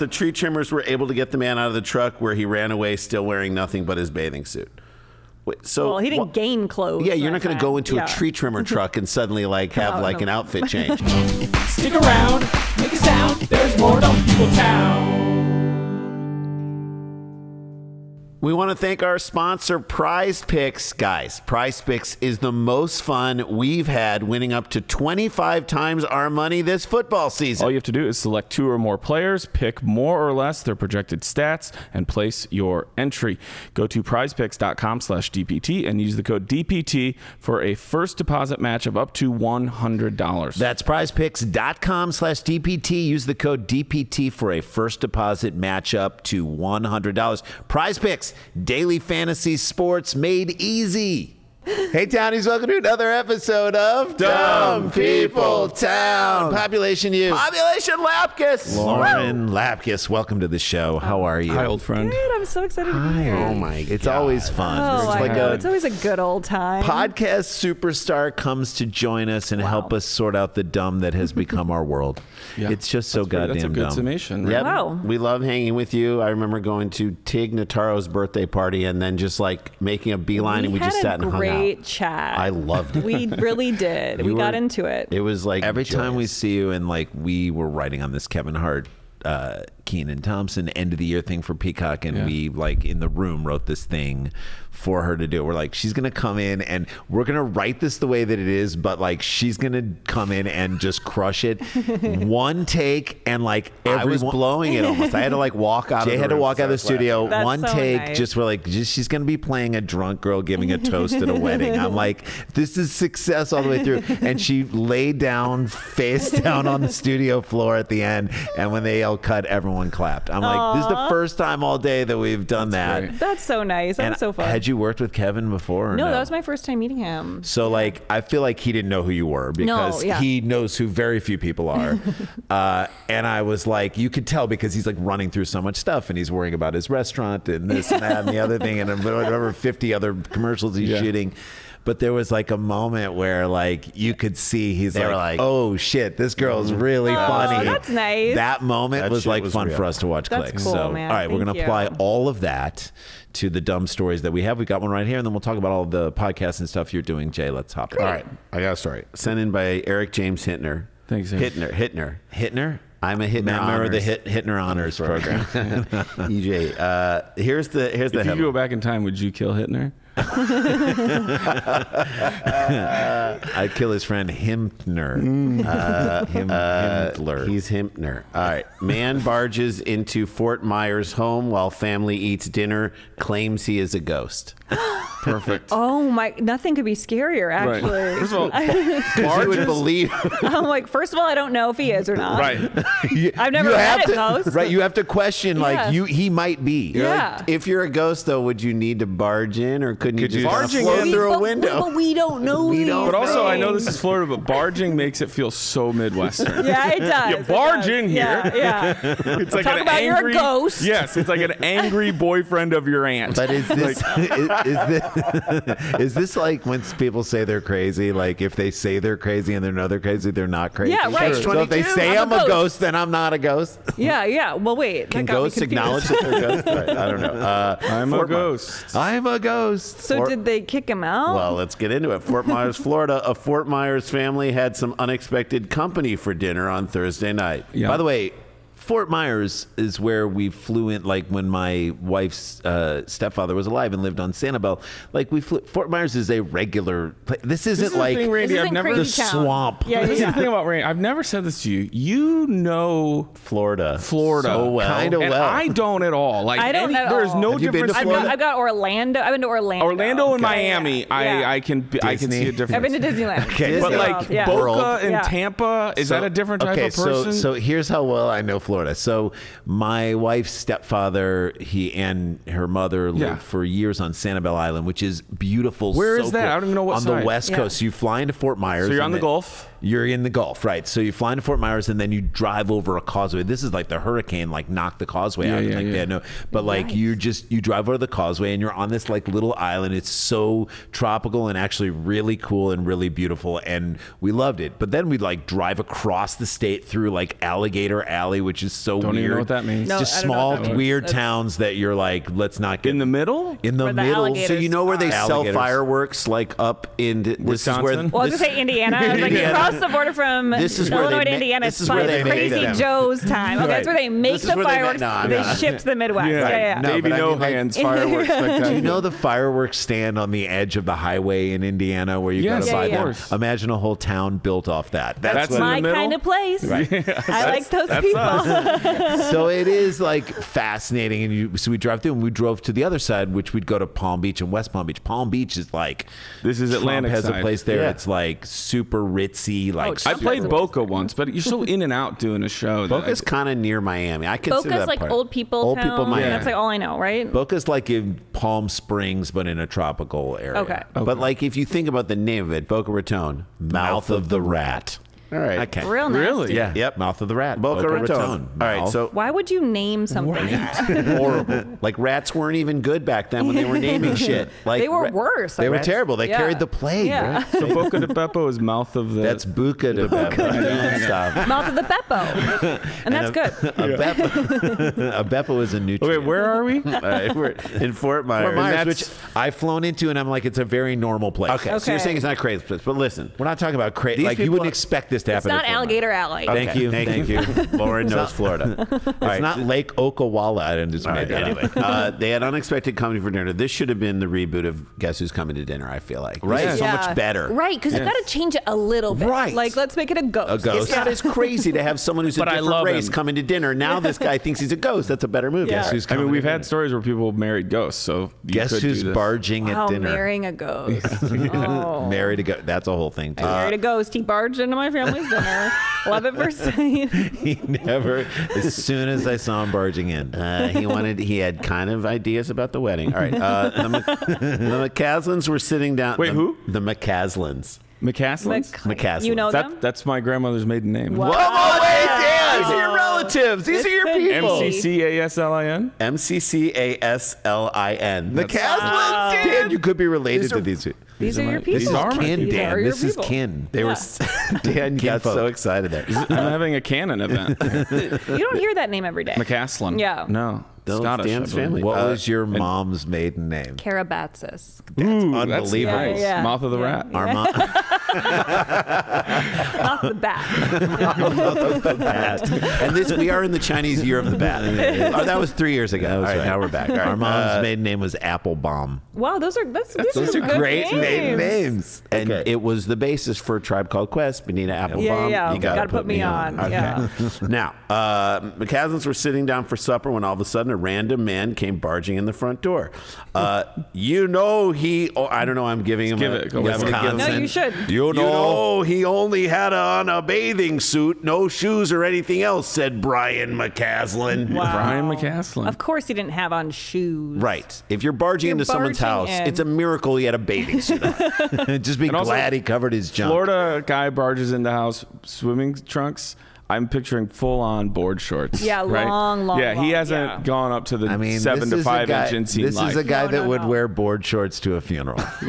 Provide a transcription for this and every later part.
the tree trimmers were able to get the man out of the truck where he ran away still wearing nothing but his bathing suit. Wait, so Well, he didn't wha- gain clothes. Yeah, you're not going to go into Yeah. a tree trimmer truck and suddenly like oh, have No, like no. an outfit change. Stick around, make a sound. There's more Dumb People Town. We want to thank our sponsor, Prize Picks. Guys, Prize Picks is the most fun we've had, winning up to 25 times our money this football season. All you have to do is select two or more players, pick more or less their projected stats, and place your entry. Go to prizepicks.com slash DPT and use the code DPT for a first deposit match of up to $100. That's prizepicks.com slash DPT. Use the code DPT for a first deposit match up to $100. Prize Picks, daily fantasy sports made easy. Hey, Townies, welcome to another episode of Dumb People Town. Population you. Population Lapkus. Lauren Lapkus, welcome to the show. How are you? Hi, old friend. Good. I'm so excited to be here. Oh, my It's always fun. Oh, it's I like know. a it's always a good old time. podcast superstar comes to join us and help us sort out the dumb that has become our world. Yeah. It's just so That's pretty- goddamn that's a good dumb. summation, right? Yep. Wow. We love hanging with you. I remember going to Tig Notaro's birthday party and then just like making a beeline we and we just sat and hung great out. chat. I loved it. We really did. You we got were- into it. It was like every time we see you, and like we were writing on this Kevin Hart, uh, Kenan Thompson end of the year thing for Peacock, and Yeah. we like in the room wrote this thing for her to do. We're like, she's gonna come in and we're gonna write this the way that it is, but like she's gonna come in and just crush it. One take, and like I was blowing it almost. I had to like walk out. Jay of the had to walk out of the studio. That's One so take, nice. just we're like, just, she's gonna be playing a drunk girl giving a toast at a wedding. I'm like, this is success all the way through. And she laid down, face down on the studio floor at the end. And when they all cut, everyone clapped. I'm like, this is the first time all day that we've done that. great. That's so nice. That And so fun. Had you worked with Kevin before? or no, that was my first time meeting him. so like I feel like he didn't know who you were because yeah. he knows who very few people are. uh, and I was like, you could tell because he's like running through so much stuff and he's worrying about his restaurant and this and that and the other thing and whatever 50 other commercials he's Yeah. shooting. But there was like a moment where like you could see he's like, like- oh shit, this girl's really Oh, funny. that's nice. That moment That was like was fun real. for us to watch That's clicks. cool, so man. all right, we're gonna you. apply all of that to the dumb stories that we have. We got one right here, and then we'll talk about all of the podcasts and stuff you're doing. Jay, let's hop in. All right, I got a story. Sent in by Eric James Hittner. Thanks, Eric. Hittner. Hittner. Hittner. I'm a Hittner. Member of the Hit, Hittner Honors program. EJ. Uh, here's the here's the If you headline. go back in time, would you kill Hitler? I'd kill his friend Himpner. Uh, him, Himpler. He's Himpner. All right. Man barges into Fort Myers home while family eats dinner. Claims he is a ghost. Perfect. Oh my! Nothing could be scarier, Right. actually. First of all, Because you would barges- believe. I'm like, first of all, I don't know if he is or not. Right. I've never you met have a to, ghost. Right. You have to question Yeah. like you. He might be. You're Yeah. like, if you're a ghost, though, would you need to barge in, or couldn't Could you you just Barging float in- through a But- window? But we don't know. We don't But also, I know this is Florida, but barging makes it feel so Midwestern. Yeah, it does. You barge does. in here. yeah. It's like Talk an about you're a angry, ghost. Yes, it's like an angry boyfriend of your aunt. But is this is, is this is this like when people say they're crazy? Like if they say they're crazy and they know they're crazy, they're not crazy. Yeah, right. So if they say I'm I'm, a a ghost. ghost, then I'm not a ghost. Yeah, yeah. Well, wait. Can ghosts acknowledge that they're ghosts? Right, I don't know. Uh, I'm a ghost. I'm a ghost. So Fort- did they kick him out? Well, let's get into it. Fort Myers, Florida. A Fort Myers family had some unexpected company for dinner on Thursday night. Yeah. By the way, Fort Myers is where we flew in, like when my wife's uh, stepfather was alive and lived on Sanibel. Like we flew. Fort Myers is a regular. pla- This isn't is the like thing, Randy, This I've never- the Town. swamp. Yeah, This is the thing about Randy. I've never said this to you. You know Florida. Florida So well. Kinda And well. I I don't at all. Like I don't any- There's no Have you been difference. to I've got, I've got Orlando. I've been to Orlando. Orlando and Miami, yeah. I I can I can see a difference. I've been to Disneyland. Okay, Disney but like World, yeah. Boca and Yeah. Tampa, is that a different type okay, of person? So, so here's how well I know Florida. So my wife's stepfather, he and her mother lived Yeah. for years on Sanibel Island, which is beautiful. Where so is that? cool. I don't even know what on side. the west Yeah. coast. So you fly into Fort Myers. So you're on the then- Gulf. You're in the Gulf, right? So you fly into Fort Myers and then you drive over a causeway. This is like the hurricane, like knocked the causeway Yeah, out. yeah, like, yeah. no, but like you just you drive over the causeway and you're on this like little island. It's so tropical and actually really cool and really beautiful, and we loved it. But then we like drive across the state through like Alligator Alley, which is so Don't weird. even know what that means. No, just I don't know small that weird That's- towns that you're like, let's not get In the middle? in the the middle. So you know where they sell Alligators. fireworks, like up in this is Wisconsin? where. Well, I was gonna say Indiana. I was like, Indiana. Across the border from This is where they Illinois to Indiana. this It's is where like they make Crazy them. Joe's time. Okay, that's where they make the where they fireworks. no, they not. ship to the Midwest. Yeah. Yeah, yeah. yeah. No, Davey but I No mean, like- Hands fireworks. Do you know the fireworks stand on the edge of the highway in Indiana where you Yes, gotta buy yeah, them? Imagine a whole town built off that. That's, That's what- My the kind of place. I like those people. so it is like fascinating. And you, so we drive through and we drove to the other side, which we'd go to Palm Beach and West Palm Beach. Palm Beach is like This is Trump Atlantic has a place there. It's like super ritzy, like Trump I played Boca once, but you're so in and out doing a show. Boca's kind of near Miami. I consider Boca's that like part. old people Old town. people Miami. That's like all I know, right? Boca's like in Palm Springs, but in a tropical area. Okay. But like, if you think about the name of it, Boca Raton, Mouth of the Rat. All right. Okay. Real nasty. Really? Yeah. Yep. Mouth of the Rat. Boca, Raton. All right. So Why would you name something that? horrible. like rats weren't even good back then when they were naming shit. Like They were ra- worse. they I were read. terrible. They Yeah. carried the plague. Yeah. Right? So Boca de Beppo is mouth of the. That's Buca de Beppo. Stop. Mouth of the Beppo. And that's good. A Beppo, a Beppo is a nutrient. Okay, where are we? All right, uh, we're in Fort Myers. Fort Myers, which I've flown into, and I'm like, it's a very normal place. Okay, so you're saying it's not a crazy place, but listen. We're not talking about crazy. Like you wouldn't expect this to It's not in Fort Alligator Alley. Myers. Thank you. Thank, you. Lauren knows Florida. It's right, not Lake Okawala. I just All made right, that up. anyway, uh, they had unexpected company for dinner. This should have been the reboot of Guess Who's Coming to Dinner. I feel like Right. This is so much better. Right, because you've got to change it a little bit. Right. Like, let's make it a ghost. A ghost. It's not as crazy to have someone who's a But I different love race him. coming to dinner. Now this guy thinks he's a ghost. That's a better movie. Yeah. Guess who's I mean, we've had stories where people married ghosts. So Guess could do who's barging Oh, at dinner? marrying a ghost. oh. Married a ghost. That's a whole thing too. I married a ghost. He barged into my family's dinner. Love it for sight. he never. As soon as I saw him barging in, Uh, he wanted. He had kind of ideas about the wedding. All right. Uh, the, Mc- the McCaslins were sitting down. Wait, the, who? The McCaslins. McCaslins? McCaslins. You know them? That, that's my grandmother's maiden name. Wow. Oh wait, Dan! These are your relatives. These This are your could people. be- M C C A S L I N? M C C A S L I N. McCaslin. Wow. Dan, you could be related These to are- these. two. These are my- your these people. are my Kin, These Dan. are your This is people. kin. They were. Dan got folk. so excited there. I'm having a canon event. You don't hear that name every day. McCaslin. Yeah. No. No, it's Scottish. Dan's family. What Uh, was your mom's maiden name? Karabatsis. Ooh, that's unbelievable. nice. Yeah, yeah. Mouth of the Yeah. rat. Our mom. Off the bat. and this, we are in the Chinese year of the bat. oh, that was three years ago. All right, right. now we're back. All right. Our mom's Uh, maiden name was Applebaum. Wow, those are that's, these those are, are great names. maiden names. And it was the basis for a tribe called Quest. Benita Applebaum. Yeah, yeah, You you gotta, gotta put me on. Yeah. now, uh, McCaslins were sitting down for supper when all of a sudden a random man came barging in the front door. Uh, you know he. Oh, I don't know. I'm giving him Give a it. Go Wisconsin. No, you should. You You know, he only had on a bathing suit, no shoes or anything else," said Brian McCaslin. Wow. Brian McCaslin. Of course, he didn't have on shoes. Right. If you're barging You're into someone's house, in. it's a miracle he had a bathing suit on. Just be And also, glad he covered his junk. Florida guy barges into house swimming trunks. I'm picturing full on board shorts. Yeah, right? long, long, Yeah, he hasn't yeah. gone up to the I mean, seven to five guy, inch inseam This life. is a guy No, that no, would no. wear board shorts to a funeral.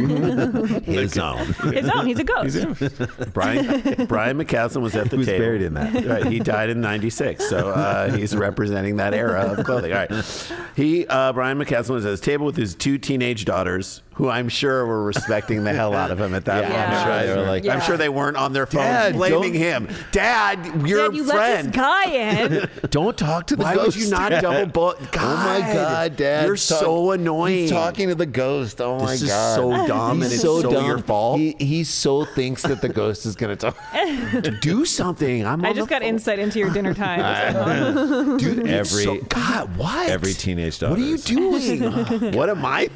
his own. His own. He's a ghost. Brian Brian McCaslin was at the Who's table. buried in that? Right, he died in '96, so uh, he's representing that era of clothing. All right, he uh, Brian McCaslin was at his table with his two teenage daughters, who I'm sure were respecting the hell out of him at that Yeah, moment. I'm sure they right? were like- I'm Yeah. sure they weren't on their phones Dad, blaming don't- him. Dad, your Dad, you let this guy in. Don't talk to the Why ghost. would you not Dad. double book? Oh my God, Dad! You're Talk- so annoying. He's talking to the ghost. Oh my This is God! so dumb He's and it's so, so dumb. your fault. He, he so thinks that the ghost is going to talk. Do something. I'm. I just got phone. insight into your dinner time. Dude, every So, God, what? every teenage daughter. What are you doing? what am I?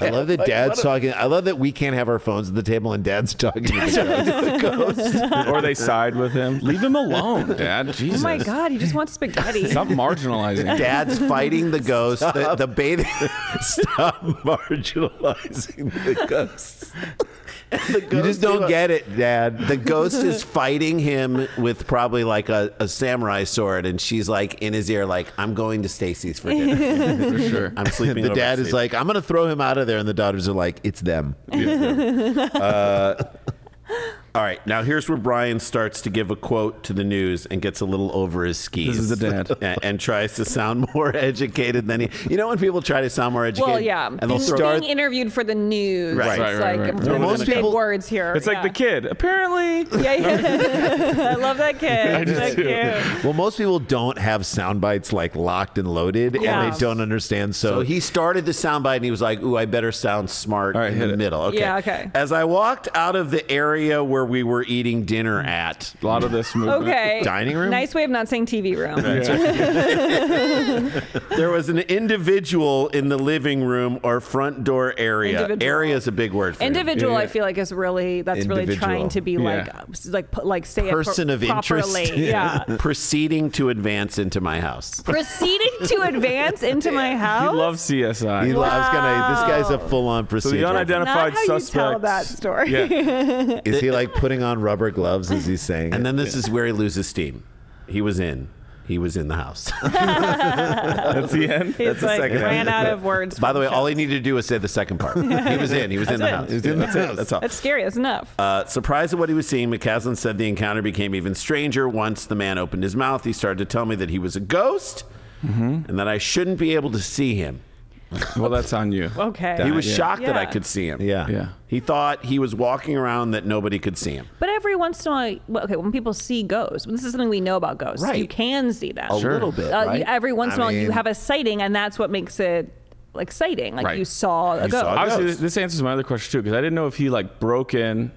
I love that Dad's talking. I love that we can't have our phones at the table and Dad's talking to the ghost. or they side with him. Leave him alone, Dad. oh my God, he just wants spaghetti. Stop marginalizing. him. Dad's fighting the ghost. The, the bathing. Stop marginalizing the ghosts. You just don't get it, Dad. The ghost is fighting him with probably like a, a samurai sword, and she's like in his ear, like, "I'm going to Stacy's for dinner. For sure. I'm sleeping." the dad is Stacy's." like, I'm gonna throw him out of there, and the daughters are like, it's them. Uh, All right, now here's where Brian starts to give a quote to the news and gets a little over his skis. This is the dad. and, and tries to sound more educated than he. You know when people try to sound more educated, Well, yeah. and they'll Being- start. being interviewed for the news. Right. It's Right, right, like right. we're Most using big people- words here. It's like yeah. the kid. Apparently, Yeah, yeah. I love that kid. do so too. Well, most people don't have sound bites like locked and loaded, Yeah. and they don't understand. So, So he started the soundbite and he was like, "Ooh, I better sound smart All right, in the it. middle." Okay. Yeah, okay. As I walked out of the area where we were eating dinner at, a lot of this movement. Okay. Dining room? Nice way of not saying TV room. there was an individual in the living room or front door area. Individual. Area is a big word for him. Individual, Yeah, I feel like is really that's really trying to be like Yeah. like put- like say a Person it of pro- interest. properly. Yeah. Proceeding to advance into my house. Proceeding to advance into my house? He house. loves CSI. he loves gonna. This guy's a full-on so the procedure. unidentified Not how you suspect. tell that story. Yeah. is he like putting on rubber gloves as he's saying? And it? then this is where he loses steam. He was in. He was in the house. That's the end. It's the like second ran half. out of words. By the way, all he needed to do was say the second part. He was in. He was in the house. He was in the That's house. That's all. That's scary. That's enough. Uh, surprised at what he was seeing, McCaslin said the encounter became even stranger once the man opened his mouth. He started to tell me that he was a ghost and that I shouldn't be able to see him. Well, that's on you. okay. He was Yeah. shocked that I Yeah. could see him. yeah, Yeah. He thought he was walking around that nobody could see him. But every once in a while, well, okay, when people see ghosts, this is something we know about ghosts. Right. You can see that. A little bit, Uh, right? every once in a I while, you mean- have a sighting, and that's what makes it exciting. Like Right. you saw a You ghost. saw a Obviously, ghost. this answers my other question too, because I didn't know if he like broke in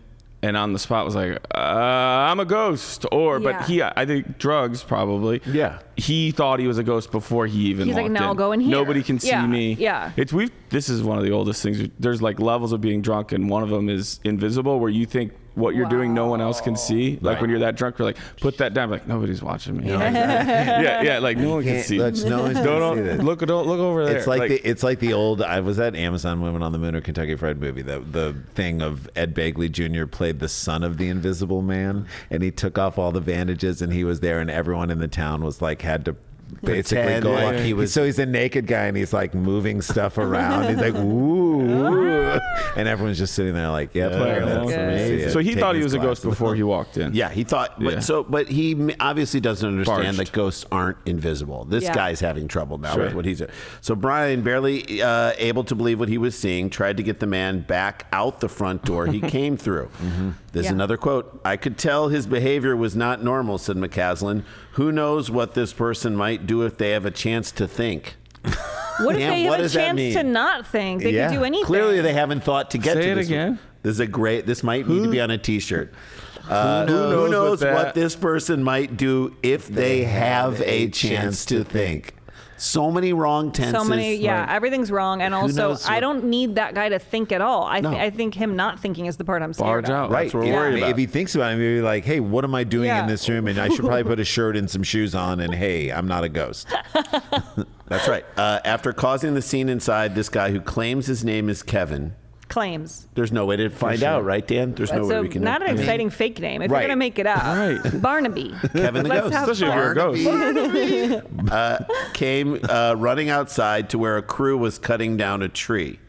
and on the spot was like, uh, "I'm a ghost," or Yeah. but he, I think drugs probably. Yeah. he thought he was a ghost before he even. He's like, walked "Now in. go in here." Nobody can see Yeah, me. yeah. it's we've. This is one of the oldest things. There's like levels of being drunk, and one of them is invisible, where you think what you're doing no one else can see. Like when you're that drunk, you're like, put that down. Like nobody's watching me. yeah, yeah. Like no one can see. let's- no one's don't, see don't this. look. Don't look over there. It's like, the it's like the old I was at Amazon Women on the Moon or Kentucky Fried Movie the the thing of Ed Begley Jr. played the son of the Invisible Man and he took off all the bandages and he was there and everyone in the town was like had to basically Pretend go like like he was- so he's a naked guy and he's like moving stuff around he's like ooh, ooh. and everyone's just sitting there like yeah, Playing that's along. so he Taking thought he was a ghost before he walked in. Yeah, he thought, but Yeah. so, but he obviously doesn't understand Barged. that ghosts aren't invisible. This Yeah. guy's having trouble now Sure. with what he's doing. So Brian, barely uh, able to believe what he was seeing, tried to get the man back out the front door he came through. There's Yeah. another quote. I could tell his behavior was not normal," said McCaslin. "Who knows what this person might do if they have a chance to think?" What if Yeah, they have a does that chance to not think? They Yeah. could do anything. Clearly, they haven't thought to get Say to it this. again. This is a great. This might need to be on a T-shirt. Uh, who knows, knows what what, this person might do if they, have a chance to think? So many wrong tenses. so many, yeah, like- everything's wrong. And also, knows I don't need that guy to think at all. I, No. I think him not thinking is the part I'm scared Barge of. out. Right. That's what we're if, worried about. if he thinks about it, maybe like, hey, what am I doing Yeah. in this room? And I should probably put a shirt and some shoes on. And hey, I'm not a ghost. That's right. Uh, after causing the scene inside, this guy who claims his name is Kevin. Claims. There's no way to find out, right, Dan? There's no That's way a, we can. not I an mean, exciting fake name. If Right. you're gonna make it up, Right. Barnaby. Kevin the Let's Ghost. Especially if you're a ghost. uh, came uh, running outside to where a crew was cutting down a tree.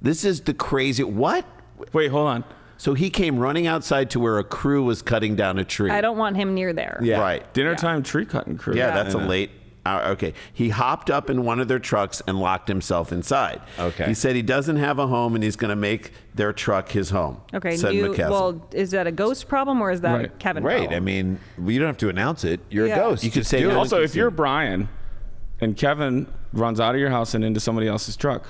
This is the crazy. What? Wait, hold on. So he came running outside to where a crew was cutting down a tree. I don't want him near there. Yeah. Right. Dinner time tree cutting crew. Yeah, that's a late. Hour. okay. He hopped up in one of their trucks and locked himself inside. Okay. He said he doesn't have a home and he's going to make their truck his home. Okay. Said you, McCaslin. well, is that a ghost problem or is that Right. Kevin? Right. problem? I mean, well, you don't have to announce it. You're Yeah. a ghost. You could say no Also, if you're. Brian and Kevin runs out of your house and into somebody else's truck,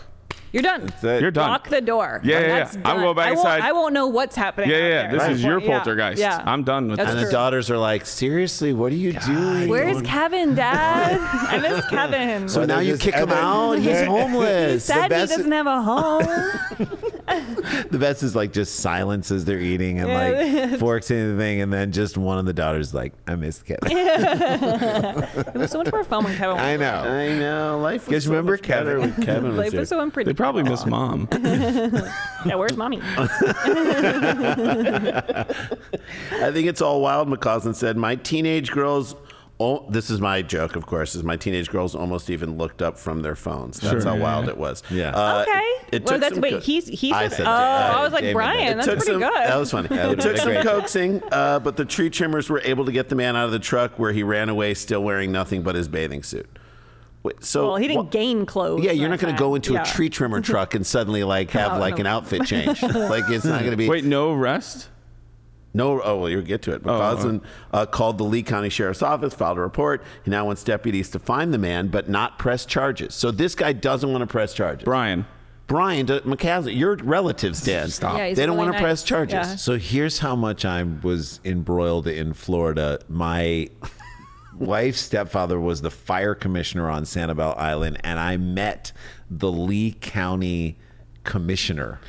you're done. it. you're done. Lock the door. Yeah, yeah, That's yeah. I'll done. go back I won't, inside. I won't know what's happening. Yeah, out yeah, this at is your point. Yeah, poltergeist. Yeah. I'm done with That's and this. the daughters are like, seriously, what are you doing? Where's Kevin, Dad? I miss Kevin. So But now you just- kick him out. He's He homeless. Sad he doesn't have a home. the best is like just silence as they're eating and like forks in the thing, and then just one of the daughters like, "I miss Kevin." It was so much more fun when Kevin. Was I know. I know. Life was Guys, so remember much better Kevin? when Kevin was Life there. was so They probably miss mom. Yeah, where's mommy? I think it's all wild. McCausland said, "My teenage girls." Oh, this is my joke, of course. Is my teenage girls almost even looked up from their phones? That's Sure. how wild it was. Yeah. Uh, okay. It, it well, that's some wait. co- He's he I said. said oh, that. I was like Jamie. Brian. It That's took pretty some, good. That was funny. It took some coaxing, uh, but the tree trimmers were able to get the man out of the truck where he ran away, still wearing nothing but his bathing suit. Wait, so well, he didn't wha- gain clothes. Yeah, you're not going to go into Yeah. a tree trimmer truck and suddenly like have Oh, like no. an outfit change. like it's not going to be. Wait, no arrest? No, oh, well, you'll get to it. Oh, McCausland uh, called the Lee County Sheriff's Office, filed a report. He now wants deputies to find the man, but not press charges. So this guy doesn't want to press charges. Brian. Brian D- McCaslin, your relatives, Dan. Stop. Yeah, he's they don't really want to nice. press charges. Yeah. So here's how much I was embroiled in Florida. My wife's stepfather was the fire commissioner on Sanibel Island, and I met the Lee County commissioner.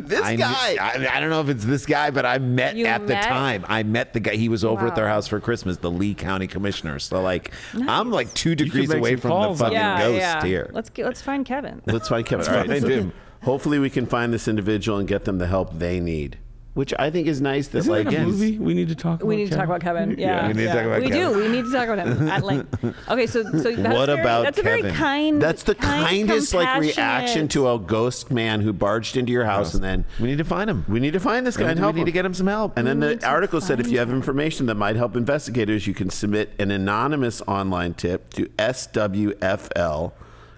This I, knew- guy. I, I don't know if it's this guy, but I met You at the time. I met the guy. He was over at their house for Christmas, the Lee County commissioner. So like, I'm like two degrees away from the calls on fucking Yeah, ghost yeah. here. Let's get, let's find Kevin. Let's find Kevin. All right, find so. Hopefully, we can find this individual and get them the help they need, which I think is nice. That Isn't like that a movie we need to talk about? We need to talk Kevin? about Kevin. Yeah, we need to talk about we Kevin. do. We need to talk about him at length. Okay, so so that's What very, about that's a very kind. That's the kind, kindest like reaction to a ghost man who barged into your house, and then we need to find him. we need to find this guy and we help need him. to get him some help. And then the article said if you have information that might help investigators, you can submit an anonymous online tip to SWFL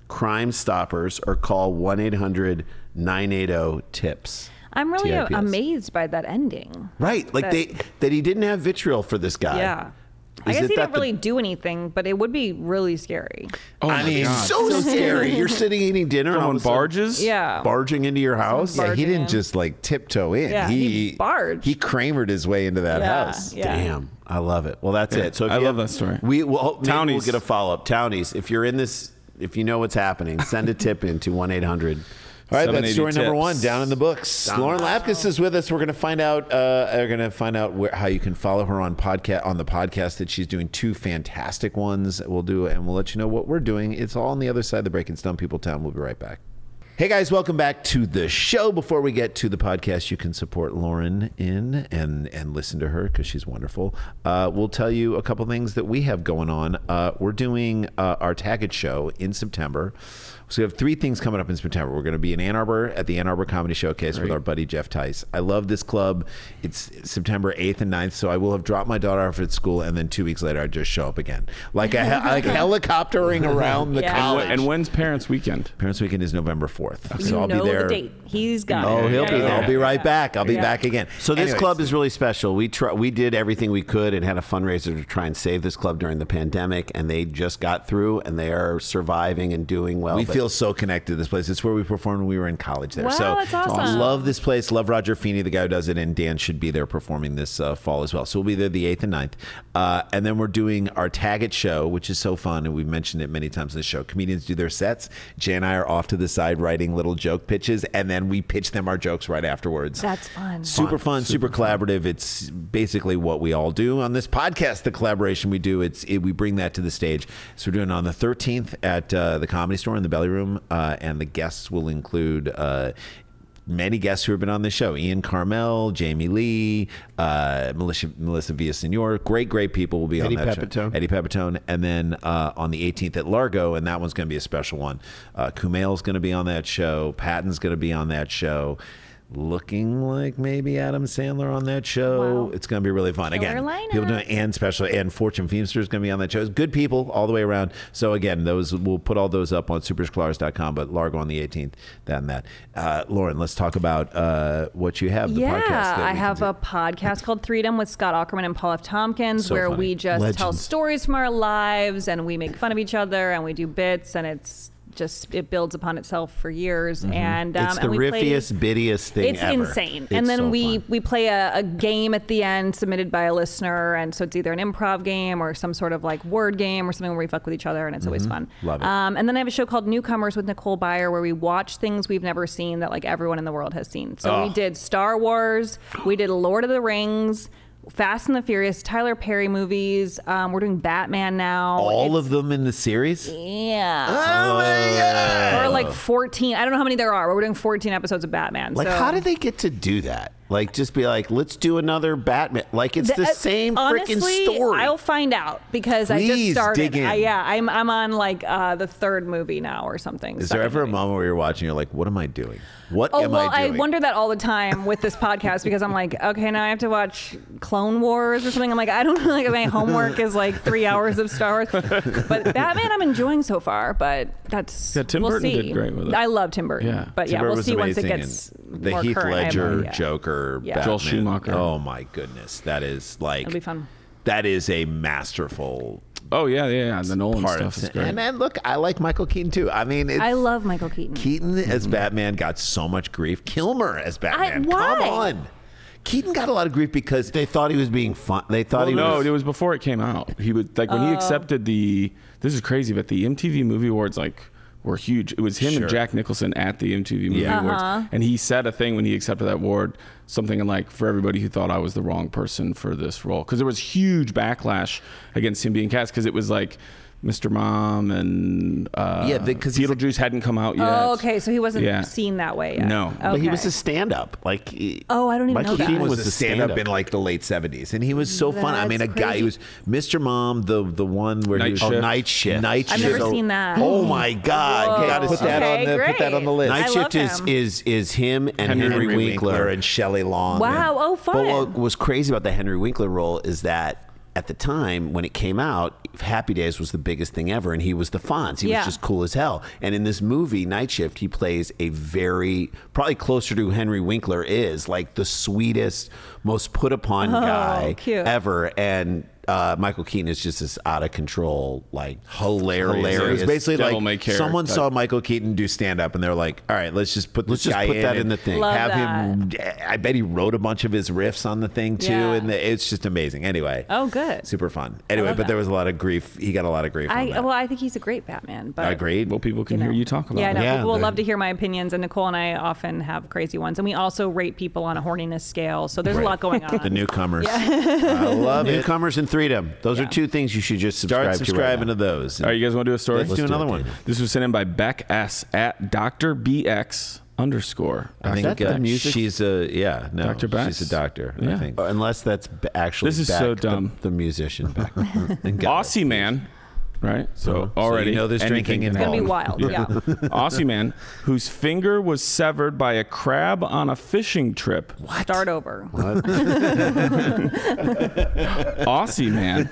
Crime Stoppers or call 1 800 980 TIPS. I'm really TIPS. amazed by that ending. Right. Like That- they that he didn't have vitriol for this guy. Yeah. I Is guess it he that didn't the- really do anything, but it would be really scary. Oh I my mean, God. so scary. You're sitting eating dinner and all Someone of a sudden barges? Yeah. barging into your house. Yeah, he barging didn't in. just like tiptoe in. Yeah, he barged. He Kramered his way into that Yeah, house. yeah. Damn, I love it. Well, that's Yeah, it. So if I you love have- that story. We will maybe we'll Townies. get a follow up. Townies, if you're in this, if you know what's happening, send a tip in to one eight hundred. All right, that's 780 story number one down in the books. Lauren Lapkus is with us. We're going to find out. Uh, we're going to find out where, how you can follow her on podcast on the podcast that she's doing two fantastic ones. We'll do, and we'll let you know what we're doing. It's all on the other side of the break in Stone People Town. We'll be right back. Hey guys, welcome back to the show. Before we get to the podcast, you can support Lauren in and and listen to her because she's wonderful. Uh, we'll tell you a couple things that we have going on. Uh, we're doing uh, our Tagged show in September. So we have three things coming up in September. We're going to be in Ann Arbor at the Ann Arbor Comedy Showcase with our buddy Jeff Tice. I love this club. It's September 8th and 9th, so I will have dropped my daughter off at school, and then two weeks later, I just show up again, like a, he- like helicoptering around the Yeah. And, college. wh- and when's Parents Weekend? Parents Weekend is November 4th, so you I'll know be there. the date. He's got Oh, it. he'll Yeah, be yeah, there. I'll be yeah. right back. I'll be Yeah. back again. So this Anyways, club is really special. We try, we did everything we could and had a fundraiser to try and save this club during the pandemic, and they just got through and they are surviving and doing well. We But- feel so connected to this place. It's where we performed when we were in college there. Wow, so that's awesome. love this place. Love Roger Feeney, the guy who does it, and Dan should be there performing this uh, fall as well. So we'll be there the 8th and 9th. Uh, and then we're doing our Tag It show, which is so fun. And we've mentioned it many times in the show. Comedians do their sets. Jay and I are off to the side writing little joke pitches, and then we pitch them our jokes right afterwards. That's fun. Super fun, super, collaborative. It's basically what we all do on this podcast. The collaboration we do, it's it, we bring that to the stage. So we're doing it on the 13th at uh, the Comedy Store in the Belly Room, uh, and the guests will include. Uh, Many guests who have been on the show: Ian Karmel, Jamie Lee, uh, Melissa Melissa Villasenor. Great, great people will be Eddie on that Pepitone. show. Eddie Pepitone, and then uh, on the 18th at Largo, and that one's going to be a special one. Uh, Kumail's going to be on that show. Patton's going to be on that show. Looking like maybe Adam Sandler on that show. Wow. It's going to be really fun. Killer again, lineup. people doing and special and Fortune Feimster is going to be on that show. It's good people all the way around. So again, those we'll put all those up on supersklars.com. But Largo on the 18th, that and that. Uh, Lauren, let's talk about uh, what you have. The yeah, I have a podcast called Threedom with Scott Aukerman and Paul F. Tompkins, So where funny. we just tell stories from our lives and we make fun of each other and we do bits and it's just it builds upon itself for years. And um, Mm-hmm. it's the and we play- riffiest, bittiest thing it's ever. insane. It's and then so we fun. we play a, a game at the end submitted by a listener, and so it's either an improv game or some sort of like word game or something where we fuck with each other, and it's always fun. Mm-hmm. Love it. Um, and then I have a show called Newcomers with Nicole Byer, where we watch things we've never seen that like everyone in the world has seen. So Oh. we did Star Wars, we did Lord of the Rings. Fast and the Furious, Tyler Perry movies. Um, we're doing Batman now. all It's- of them in the series. yeah. Oh my god! Or like 14. I don't know how many there are, but we're doing 14 episodes of Batman. Like, so. how did they get to do that? Like, just be like, let's do another Batman. Like, it's the, uh, same freaking honestly, story. I'll find out because I just started. dig in. I, yeah, I'm I'm on like uh, the third movie now or something. Is there second ever a moment where you're watching, you're like, what am I doing? What Oh am well, I I, wonder that all the time with this podcast because I'm like, okay, now I have to watch Clone Wars or something. I'm like, I don't know, like my homework is like three hours of Star Wars, but Batman I'm enjoying so far. But that's Yeah, Tim we'll Burton see. did great with it. I love Tim Burton, Yeah. but Tim yeah, Burton we'll see once it gets and the Heath current. I have no Ledger. Joker, Yeah. Batman. Joel Schumacher. Oh my goodness, that is like It'll be fun. That is a masterful Oh yeah, yeah, yeah. The Nolan part stuff of is it. great. And then look, I like Michael Keaton too. I mean, it's, I love Michael Keaton. Keaton Mm-hmm. as Batman got so much grief. Kilmer as Batman. why? Come on. Keaton got a lot of grief because they thought he was being fun. They thought he was. no, was. it was before it came out. He was like when Oh. he accepted the. This is crazy, but the MTV Movie Awards like were huge. It was him Sure. and Jack Nicholson at the MTV Movie Yeah. Awards, Uh-huh. and he said a thing when he accepted that award, something like for everybody who thought I was the wrong person for this role, because there was huge backlash against him being cast, because it was like. Mr. Mom and uh, Yeah, because he's a- Beetlejuice hadn't come out yet. Oh, okay. So he wasn't Yeah. seen that way yet. No. But he was Okay. a stand-up. Like, he- Oh, I don't even Michael know that. Keaton was, was a stand-up, in like the late '70s, and he was so fun. I mean, a That's guy who was. Mr. Mom, the the one where Night he was Shift. oh, night shift. Night I've shift. never seen that. Oh my God! Whoa. You gotta Put that Okay, on the put that on the list. Night I Shift love is, him. is is him and Henry Henry, Winkler. Winkler and Shelley Long. Wow, And- oh, fun. But what was crazy about the Henry Winkler role is that at the time when it came out, Happy Days was the biggest thing ever, and he was the Fonz. He Yeah. was just cool as hell. And in this movie, Night Shift, he plays a very probably closer to Henry Winkler is, like the sweetest, most put upon oh, guy Oh, cute. ever, and. Uh, Michael Keaton is just this out of control, like hilarious. Hilarious. It basically Devil like someone type. saw Michael Keaton do stand up and they're like, all right, let's just put Let's this just put in that in the thing. Love have that. him. I bet he wrote a bunch of his riffs on the thing too, Yeah. and the, it's just amazing. Anyway, Oh, good. super fun. Anyway, but that. there was a lot of grief. He got a lot of grief. I that. well, I think he's a great Batman. But Agreed. Well, people can you know. hear you talk about Yeah, I know. Yeah, people will love to hear my opinions, and Nicole and I often have crazy ones, and we also rate people on a horniness scale. So there's a lot going on. The newcomers. I love it. Newcomers and Threedom. Those are two things you should just subscribe Start to. subscribing right to those. All right, you guys want to do a story? Let's do another one. This was sent in by Beck S at Dr. BX underscore. I think that the uh, music? she's a yeah no Dr. Bass? she's a doctor. I think. Unless that's actually This is Beck, so dumb. The, musician. Beck. Aussie man, right? So Uh-huh. So already you know there's anything drinking can It's gonna be wild. Yeah. Aussie man whose finger was severed by a crab on a fishing trip. Start over. Aussie man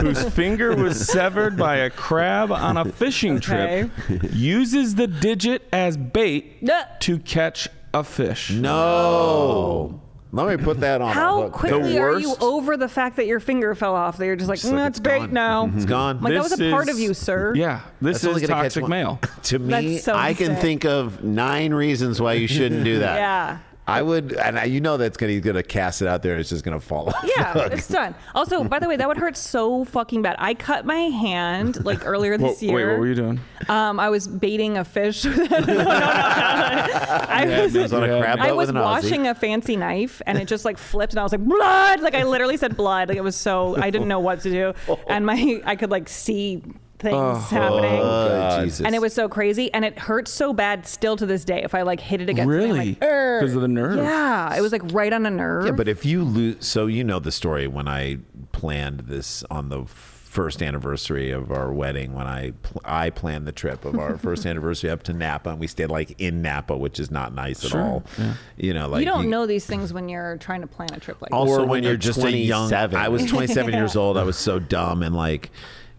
whose finger was severed by a crab on a fishing trip uses the digit as bait to catch a fish. No. Let me put that on. a How hook. quickly are you over the fact that your finger fell off? That you're just like, Just like mm, it's it's bait gone. now. It's gone. Like that was This a part is- of you, sir. Yeah, this That's is gonna toxic male. to me, so I can think of nine reasons why you shouldn't do that. Yeah. I would, and I, you know that's gonna he's gonna cast it out there. and It's just gonna fall off. Yeah, it's done. Also, by the way, that would hurt so fucking bad. I cut my hand like earlier this wait, year. Wait, what were you doing? Um, I was baiting a fish. no, no, no. I was, It was on a Yeah. crab I boat was with an Aussie. washing a fancy knife and it just like flipped and I was like blood. Like I literally said blood. Like it was so I didn't know what to do, and my I could like see things oh, happening. Oh, and it was so crazy, and it hurts so bad still to this day. If I like hit it against, something, I'm Really? like, Because of the nerve? Yeah, it was like right on a nerve. Yeah, but if you lose, so you know the story when I planned this on the first anniversary of our wedding when I pl- I planned the trip of our first anniversary up to Napa and we stayed like in Napa, which is not nice at all. You know, like you don't know these things when you're trying to plan a trip like Also, or when when you're you're just a young I was 27 years old. I was so dumb and like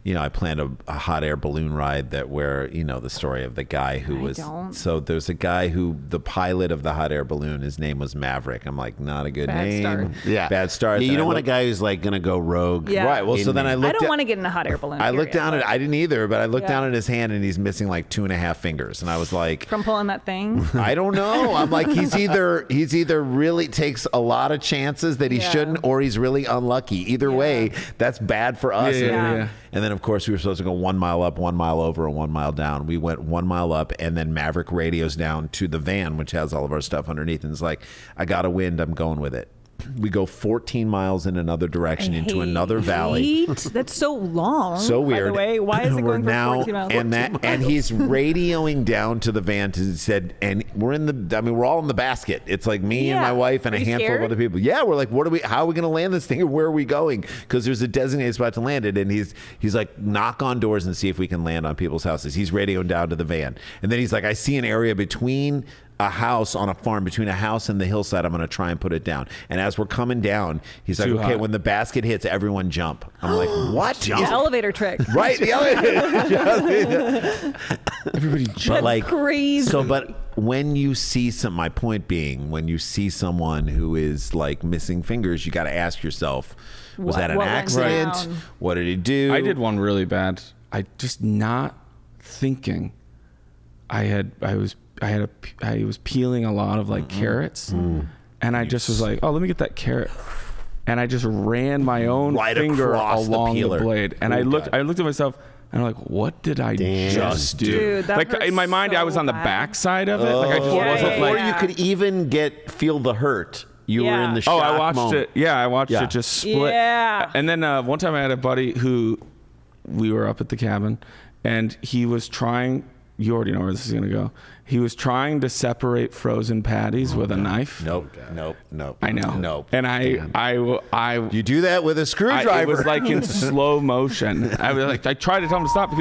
you know, I planned a, a hot air balloon ride that where you know the story of the guy who I was. don't. So there's a guy who the pilot of the hot air balloon. His name was Maverick. I'm like, not a good Bad name. start. Yeah, bad start. Yeah, you Then don't I want a guy who's like gonna go rogue. Yeah. Right. Well, so then me. I I don't at- want to get in a hot air balloon. I looked period, down at. I didn't either, but I looked Yeah. down at his hand and he's missing like two and a half fingers, and I was like, from pulling that thing. I don't know. I'm like he's either he's either really takes a lot of chances that he Yeah. shouldn't, or he's really unlucky. Either way, that's bad for us. Yeah, yeah, and, then of course we were supposed to go one mile up, one mile over, and one mile down. We went one mile up, and then Maverick radios down to the van, which has all of our stuff underneath, and it's like, I got a wind. I'm going with it. We go 14 miles in another direction into Hate- another valley. hate? That's so long. So weird. Way, why is it we're going for now 14 miles? and that and he's radioing down to the van to said and we're in the I mean we're all in the basket. It's like me and my wife and Are a handful scared? of other people. Yeah, we're like, what are we? How are we going to land this thing? Where are we going? Because there's a designated spot to land it, and he's he's like knock on doors and see if we can land on people's houses. He's radioing down to the van, and then he's like, I see an area between a house on a farm between a house and the hillside. I'm going to try and put it down. And as we're coming down, he's like, Too okay, hot. when the basket hits, everyone jump. I'm like, what? the He's- elevator trick. Right, the elevator. Everybody but That's like crazy. So, but when you see some, my point being, when you see someone who is like missing fingers, you got to ask yourself, was What- that an what accident? What did he do? I did one really bad. I just not thinking. I had I was I had a I was peeling a lot of like carrots, Mm. and I just was like, oh, let me get that carrot, and I just ran my own Right finger across the along the, blade, and Oh, I looked God. I looked at myself. And I'm like, what did I just do? Dude, that like hurts in my mind, I was on the bad. back side of it. Like I just Yeah, wasn't yeah, like, yeah. Before you could even get feel the hurt, you were in the Oh, I watched moment. it. Yeah, I watched Yeah. it just split. Yeah. And then uh, one time I had a buddy who we were up at the cabin, and he was trying. You already know where this is gonna go. He was trying to separate frozen patties oh, with a knife. Nope, nope, nope. I know. Nope. And I, I, I, you do that with a screwdriver. it was like in slow motion. I was like, I tried to tell him to stop.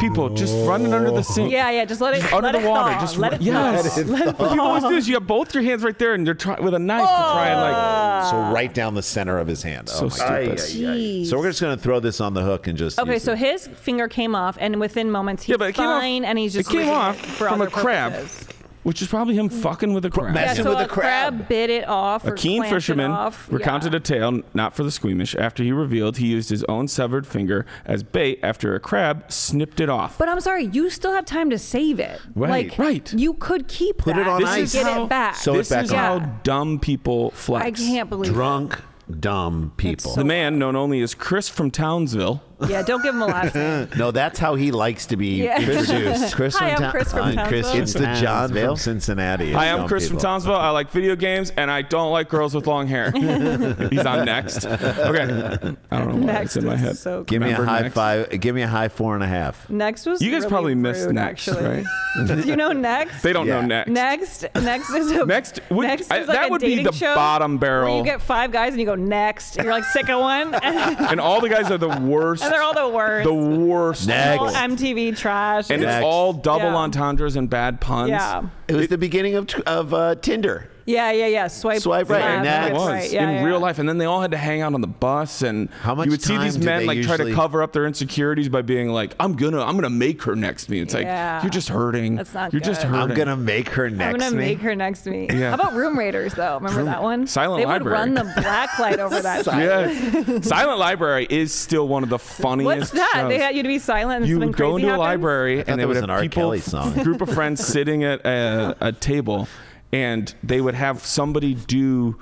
People just running under the sink. Yeah, yeah. Just let it Under let the it water, thaw. just let run- it yes. thaw. Let it But people always thaw. do this. You have both your hands right there, and you're trying with a knife to try and like. Ah. so right down the center of his hand. Oh so oh my stupid. Jeez. So we're just gonna throw this on the hook and just. Okay, use so it. his finger came off, and within moments he's Yeah, but it came off- fine, and he's just it came off for from other a crab. purposes. Which is probably him fucking with a crab. Yeah, Messing so with a a crab. crab bit it off. A or keen fisherman off. recounted yeah. a tale not for the squeamish after he revealed he used his own severed finger as bait after a crab snipped it off. But I'm sorry, you still have time to save it. Right. Like, Right. You could keep Put that it on and ice. get how- it back. So it this back is on. how Yeah. dumb people flex. I can't believe it. Drunk, dumb people. so- The man, known only as Chris from Townsville, Yeah, don't give him a last name. no, that's how he likes to be Yeah. introduced. Chris Hi, from I'm Chris from Townsville. Chris It's the John from Cincinnati. Hi, I'm Young Chris from. Townsville. I like video games and I don't like girls with long hair. He's on next. Okay. I don't know why Next it's in my head. so Give me a high next? five. Give me a high four and a half. Next was You guys really probably missed rude, next, actually. right? Do you know next? They don't Yeah. know next. Next, next is a Next would- next I- like that a would be the bottom barrel. You get five guys and you go next. You're like sick of one, and And all the guys are the worst. They're all the worst. the worst. Next. all MTV trash. And Next. it's all double Yeah. entendres and bad puns. yeah, It was the beginning of of uh, Tinder. Yeah, yeah, yeah. Swipe, Swipe right, left, next. It swipe was right. Yeah, in yeah. real life, and then they all had to hang out on the bus, and How much you would see these men they like try to cover up their insecurities by being like, "I'm gonna, I'm gonna make her next me." It's like you're just hurting. That's not You're just hurting. I'm gonna make her next me. I'm gonna me. make her next to me. Yeah. How about Room Raiders though? Remember that one? Silent they Library. would run the black light over that. shit. Yeah, Silent Library is still one of the funniest. What's that? shows. They had you to be silent and you something would go crazy into a happens? library thought and they that would was have an R. people, Kelly song. group of friends sitting at a, a table, and they would have somebody do,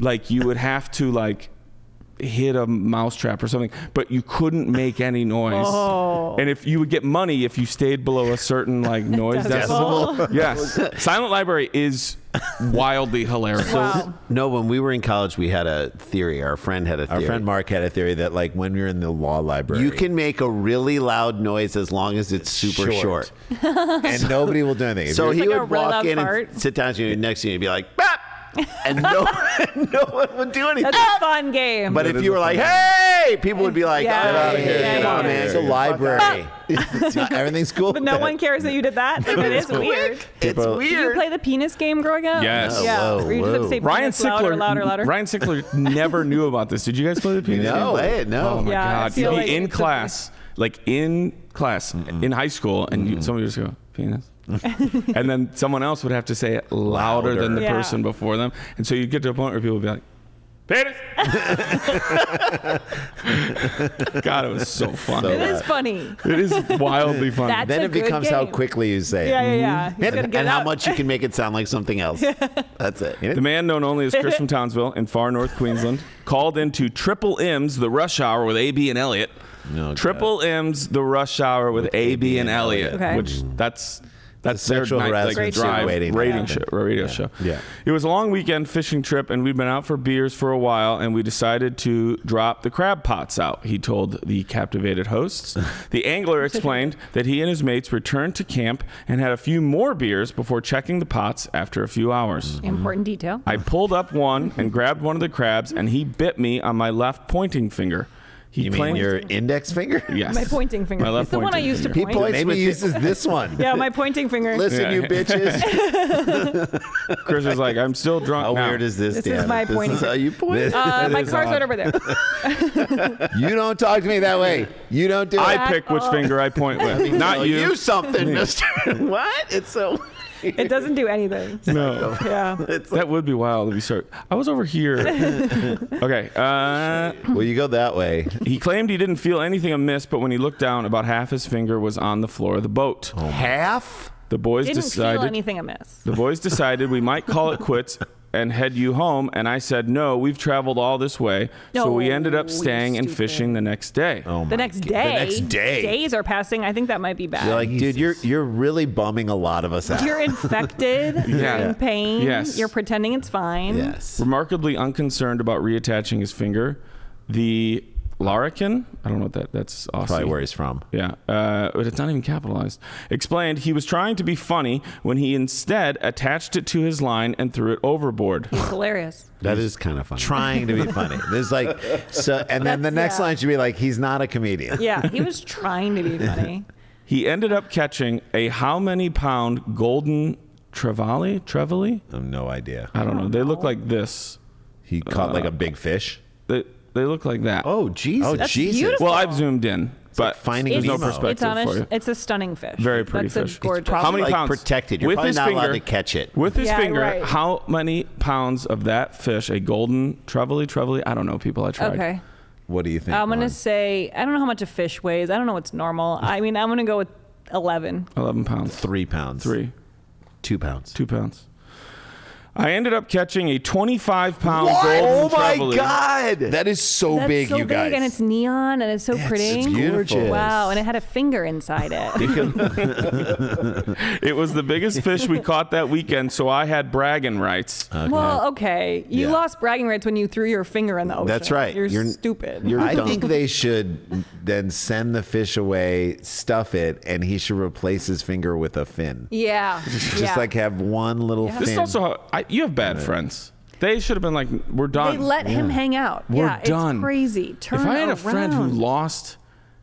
like you would have to like hit a mousetrap or something, but you couldn't make any noise. Oh. And if you would get money if you stayed below a certain like noise Decibel. decibel. yes, Silent Library is wildly hilarious. Wow. No, when we were in college, we had a theory. Our friend had a theory. Our theory. friend Mark had a theory that like when you're in the law library, you can make a really loud noise as long as it's super Short. short. and nobody will do anything. If So he like would walk in fart. and sit down to you next to you and be like, "Bap!" And no, no one would do anything. That's a fun game. But That if is you a were like, fun "Hey," people would be like, Yeah, "Get out of yeah, here! yeah, Come on, yeah. man! It's a library. It's not- everything's cool. But no one cares that you did that. Like, it is weird. It's People- Did you weird. play the penis game growing up? Yes. Yeah. Whoa, Where you just have to whoa. say Ryan penis louder, Sickler, louder, louder. Ryan Sickler never knew about this. Did you guys play the penis? No, game? play it, no. Oh my Yeah, I god! feel You'd like be in it's a- class, like in class mm-hmm. in high school, and you, mm-hmm. somebody would just go penis, and then someone else would have to say it louder, than the Yeah. person before them, and so you get to a point where people would be like. Penis. God, it was so fun. It is funny. It is wildly funny. That's Then a it good becomes how quickly you say it. Yeah, yeah, yeah. Mm-hmm. And, and how much you can make it sound like something else. That's it. The man known only as Chris from Townsville in far north Queensland called into Triple M's The Rush Hour with AB and Elliot. Oh, no, Triple M's The Rush Hour with, AB and Elliot, Okay. which that's that's It's a sexual their night, like, harassment drive waiting rating show, radio show. Yeah. It was a long weekend fishing trip, and we'd been out for beers for a while, and we decided to drop the crab pots out. He told the captivated hosts. the angler explained that he and his mates returned to camp and had a few more beers before checking the pots after a few hours. Mm-hmm. Important detail. I pulled up one and grabbed one of the crabs, and he bit me on my left pointing finger. He You mean your index finger? yes, My pointing finger. My left it's the one I pointing used finger. to He point. points Maybe with he uses this one. Yeah, my pointing finger. Listen, Yeah. you bitches. Chris is like, I'm still drunk How now. weird is this? This is Dan? my This pointing is how you point. Uh, my car's odd. right over there. you don't talk to me that way. You don't do I it. pick which finger I point with, not you. you something, Mister. what? It's so. It doesn't do anything. No, Yeah. that would be wild if you start. I was over here. okay. Uh, Well, you go that way. he claimed he didn't feel anything amiss, but when he looked down, about half his finger was on the floor of the boat. Half? The boys Didn't decided. feel anything amiss. The boys decided we might call it quits and head you home. And I said, no, we've traveled all this way. so we ended up staying and fishing the next day. Oh The next God. day. The next day. Days are passing. I think that might be bad. You're like, dude, you're you're really bumming a lot of us out. You're infected. Yeah. You're in pain. Yes. You're pretending it's fine. yes. Remarkably unconcerned about reattaching his finger, the larrikin, I don't know what that, that's Aussie. Probably where he's from. Yeah, uh, but it's not even capitalized. Explained he was trying to be funny when he instead attached it to his line and threw it overboard. It's hilarious. That is kind of funny. Trying to be funny. There's like so, and then the That's- next yeah. line should be like, he's not a comedian. Yeah, he was trying to be funny. He ended up catching a how many pound golden trevally? Trevally? I have no idea. I don't know. They look like this. He caught like a big fish. They, they look like that. Oh Jesus! Oh That's Jesus! beautiful. well, I've zoomed in, but finding there's no perspective It's on for you. it's a stunning fish. Very pretty That's fish. A gorgeous. probably How many like pounds? protected. You're With probably his not allowed finger- to catch it. With his Yeah, finger, right. how many pounds of that fish, a golden trevally, trevally? I don't know, people. I tried. okay. What do you think? I'm gonna Lauren? say I don't know how much a fish weighs. I don't know what's normal. I mean, I'm gonna go with 11. 11 pounds. three pounds. Three. Two pounds. Two pounds. I ended up catching a 25 pound What? golden Oh my trevally. God! That is so big, you guys. That's big, so you big, guys. and it's neon, and it's so Yes, pretty. it's beautiful. Wow, and it had a finger inside it. It was the biggest fish we caught that weekend, so I had bragging rights. Well, okay, you Yeah. lost bragging rights when you threw your finger in the ocean. That's right. You're, You're- stupid. you're- I dumb. think they should then send the fish away, stuff it, and he should replace his finger with a fin. yeah, Just yeah. like have one little Yeah. fin. This is also how I, you have bad friends. They should have been like, "We're done." they let him hang out. We're yeah, done. it's crazy. Turn if I had a friend who lost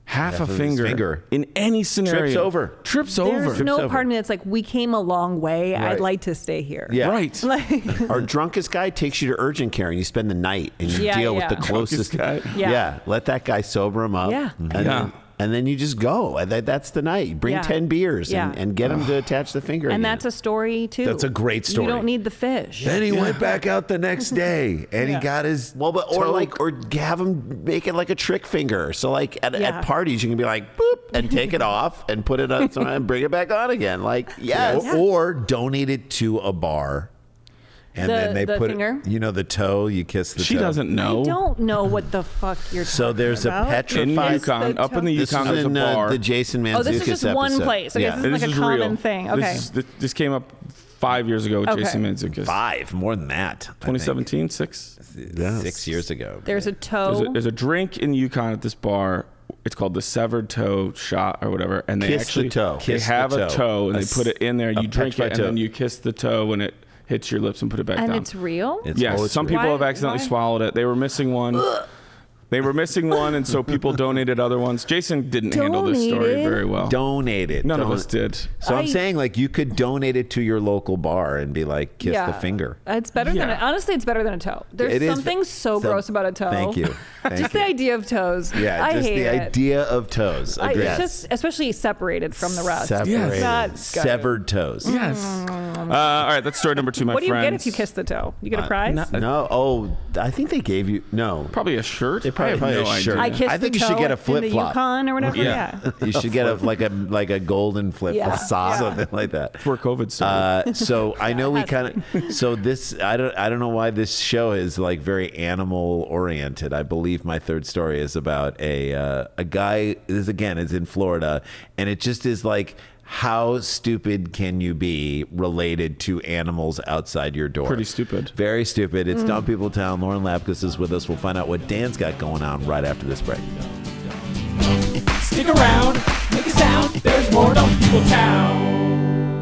half, a finger, finger. in any scenario, Trips over. trips over. There's over, no over. part of me that's like, we came a long way. Right. I'd like to stay here. Yeah. right? Like, Our drunkest guy takes you to urgent care and you spend the night and you Yeah, deal yeah. with the closest guy. Yeah. Let that guy sober him up. Yeah. And, Yeah. Then, and then you just go. And that- That's the night. Bring Yeah. 10 beers and, Yeah. and get them to attach the finger. and again. that's a story too. That's a great story. You don't need the fish. Then he went back out the next day and he got his Well, but or toe- like or have him make it like a trick finger. So like at, Yeah. at parties you can be like boop and take it off and put it on and bring it back on again. Like yes. or, or donate it to a bar. And The- then they the put finger? it, you know, the toe, you kiss the She toe. doesn't know. I don't know what the fuck you're So talking there's a about. in petrified. Yukon, the up in the This Yukon, is there's a in uh, bar. the Jason Mantzoukas Oh, this is just one place. Okay, yeah. this is And like a is common real. thing. This, Okay. is- this, this came up five years ago with Okay. Jason Mantzoukas. Five, more than that. 2017, six. Six years ago. There's a There's toe. a, there's a drink in Yukon at this bar. It's called the severed toe shot or whatever, and they Kiss the actually toe. they Kiss the have a toe. toe and A they put it in there. a You drink it petrified and toe. then you kiss the toe when it hits your lips and put it back And down. it's real. It's- Yes, some people Why- have accidentally why? swallowed it. They were missing one. They were missing one, and so people donated other ones. Jason didn't handle this story very well. Donate it. None of us did. So I'm saying, like, you could donate it to your local bar and be like, kiss yeah. the finger. It's better than Yeah. a, honestly. It's better than a toe. There's It is- something so, so- gross about a toe. Thank you. Thank just you. the idea of toes. Yeah, I just hate the it. idea of toes. I, Agreed. it's just especially separated from the rest. Separated. It's not good. Severed toes. Yes. Mm. Uh, all right, that's story number two, my What do you friends. get if you kiss the toe? You get a prize. no- No, oh, I think they gave you no. Probably a shirt. They probably- I have probably no a idea. shirt. I kissed I think the you should toe get a in flip flop. Yukon or whatever. Yeah. Yeah. You should get a like a like a golden flip Yeah. flop, Yeah. something like that. Where COVID started. Uh, so I know we kind of so this I don't I don't know why this show is like very animal oriented. I believe my third story is about a uh, a guy. This again is in Florida, and it just is like. How stupid can you be related to animals outside your door? Pretty stupid. Very stupid. Mm. It's Dumb People Town. Lauren Lapkus is with us. We'll find out what Dan's got going on right after this break. Stick around, make a sound. There's more Dumb People Town.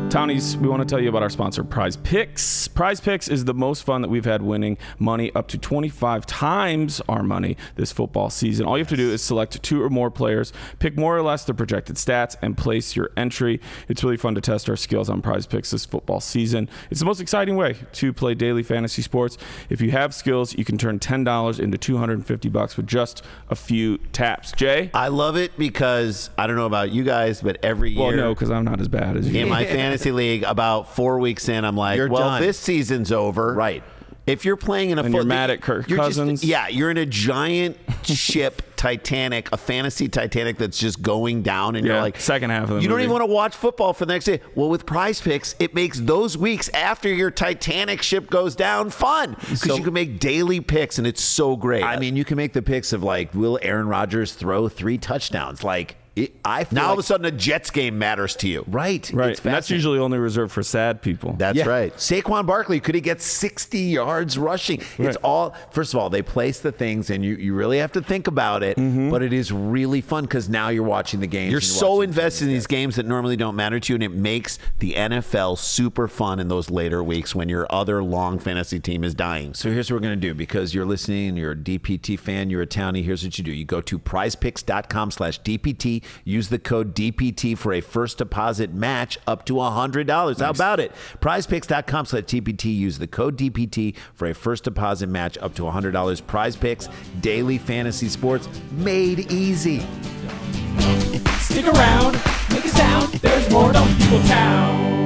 Townies, we want to tell you about our sponsor, Prize Picks. Prize Picks is the most fun that we've had winning money up to 25 times our money this football season. All you have to do is select two or more players, pick more or less the projected stats, and place your entry. It's really fun to test our skills on Prize Picks this football season. It's the most exciting way to play daily fantasy sports. If you have skills, you can turn $10 into 250 bucks with just a few taps. Jay? I love it because I don't know about you guys, but every year Well, no, because I'm not as bad as you. in my fantasy league, about four weeks in, I'm like, You're well, done. this season's over. Right. If you're playing in a And foot you're mad at Kirk you're just- Cousins. yeah, you're in a giant ship Titanic, a fantasy Titanic that's just going down, and Yeah, you're like, second half of the you don't even want to watch football for the next day. Well, with Prize Picks, it makes those weeks after your Titanic ship goes down fun because So- you can make daily picks, and it's so great. I mean, you can make the picks of like, will Aaron Rodgers throw three touchdowns? Like, it, I feel now all of a sudden, a Jets game matters to you. right, Right. It's And that's usually only reserved for sad people. That's Yeah. right. Saquon Barkley could he get 60 yards rushing? Right. It's all first of all they place the things and you you really have to think about it, mm-hmm. but it is really fun because now you're watching the games. You're and so watching invested in these games that normally don't matter to you, and it makes the NFL super fun in those later weeks when your other long fantasy team is dying. So here's what we're going to do because you're listening, you're a DPT fan, you're a townie. Here's what you do: you go to PrizePicks.com slash DPT, use the code DPT for a first deposit match up to hundred dollars. How about it? PrizePicks.com slash DPT, use the code DPT for a first deposit match up to hundred dollars. Prize Picks, daily fantasy sports made easy. Stick around, make a sound. There's more Dumb People Town.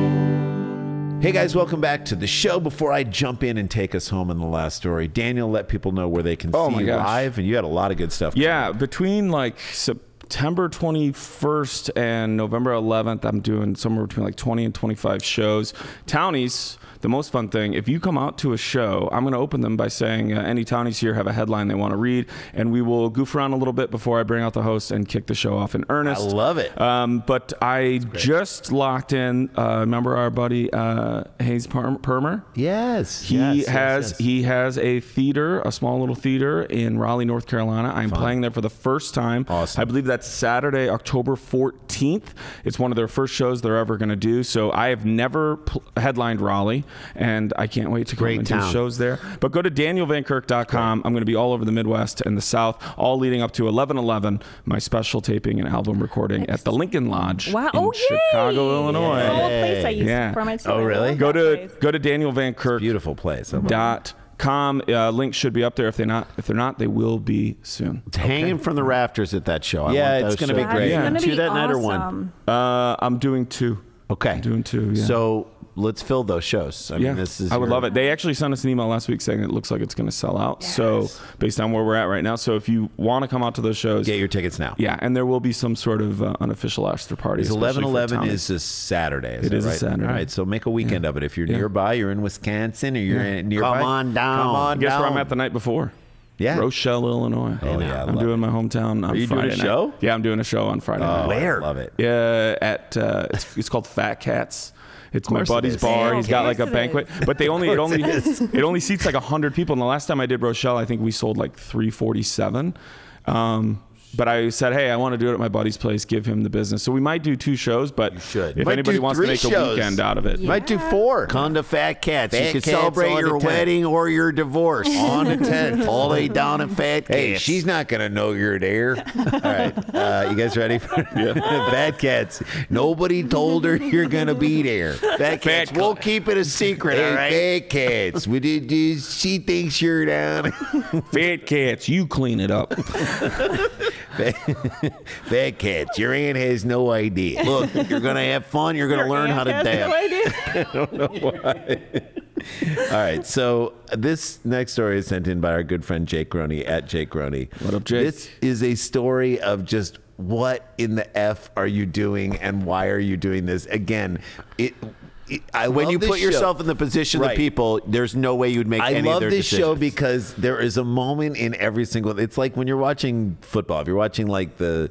Hey guys, welcome back to the show. Before I jump in and take us home in the last story, Daniel, let people know where they can Oh see my you live, and you had a lot of good stuff. Yeah, between like September 21st and November 11th, I'm doing somewhere between like 20 and 25 shows. Townies, the most fun thing, if you come out to a show, I'm going to open them by saying uh, any townies here have a headline they want to read, and we will goof around a little bit before I bring out the host and kick the show off in earnest. I love it. Um, but I just locked in. Uh, remember our buddy uh, Hayes Permer? Yes, He yes, yes, has yes. he has a theater, a small little theater in Raleigh, North Carolina. I'm playing there for the first time. Awesome. I believe that's Saturday, October 14th. It's one of their first shows they're ever going to do. So I have never headlined Raleigh, and I can't wait to Great come and do shows there. But go to danielvankirk.com. I'm going to be all over the Midwest and the South, all leading up to 11/11, my special taping and album recording at the Lincoln Lodge Wow. in oh, yay. Chicago, Illinois. It's an old place I used Yeah. to from it. Oh, really? Go to place. go to Daniel Van Kirk beautiful place. I love it. dot com. Uh, link should be up there. If they're not, if they're not, they will be soon. It's hanging from the rafters at that show. I Yeah, it's gonna be great. That's Yeah. gonna Two be that night or one? Uh, I'm doing two. Okay. I'm doing two. Yeah. So let's fill those shows. I yeah, mean, this is I would your- love it. They actually sent us an email last week saying it looks like it's going to sell out. So based on where we're at right now, so if you want to come out to those shows, Get your tickets now. yeah, and there will be some sort of uh, unofficial after party. Because especially for 11 11 Tommy. is a Saturday. Is It that is a right? Saturday. All right, so make a weekend of it. If you're Yeah. nearby, you're in Wisconsin, or you're in nearby. Come on down. Come on Guess where I'm at the night before? Yeah. Rochelle, Illinois. Oh, yeah, I I'm love doing my hometown. On Are you doing a night. show? Yeah, I'm doing a show on Friday night. Oh, Where? I love it. Yeah, at uh, it's, it's called Fat Cats. It's my it buddy's bar. He's got like a banquet, but they only it only it only seats like hundred people. And the last time I did Rochelle, I think we sold like three forty seven. Um, but I said, hey, I want to do it at my buddy's place. Give him the business. So we might do two shows, but should. if Might anybody wants to three make shows. a weekend out of it, Yeah. Might do four. Come to Fat Cats. Fat you can Cats celebrate your wedding or your divorce on the 10th. All the way down at Fat Cats. Hey, she's not gonna know you're there. All right, uh, you guys ready for Fat Cats? Nobody told her you're gonna be there. Fat Cats. Fat we'll keep it a secret, Hey, all right? Fat Cats. We did, did- she thinks you're down. fat cats, you clean it up. Fat Cats. Your aunt has no idea. Look, you're going to have fun. You're going to learn how to Has no dab. idea. All right, so this next story is sent in by our good friend Jake Roney at Jake Roney. What up, Jake? This is a story of just what in the f are you doing and why are you doing this? Again, it. I When you put show. yourself in the position Right. of people, there's no way you'd make I any love this show because there is a moment in every single. It's like when you're watching football. If you're watching like the.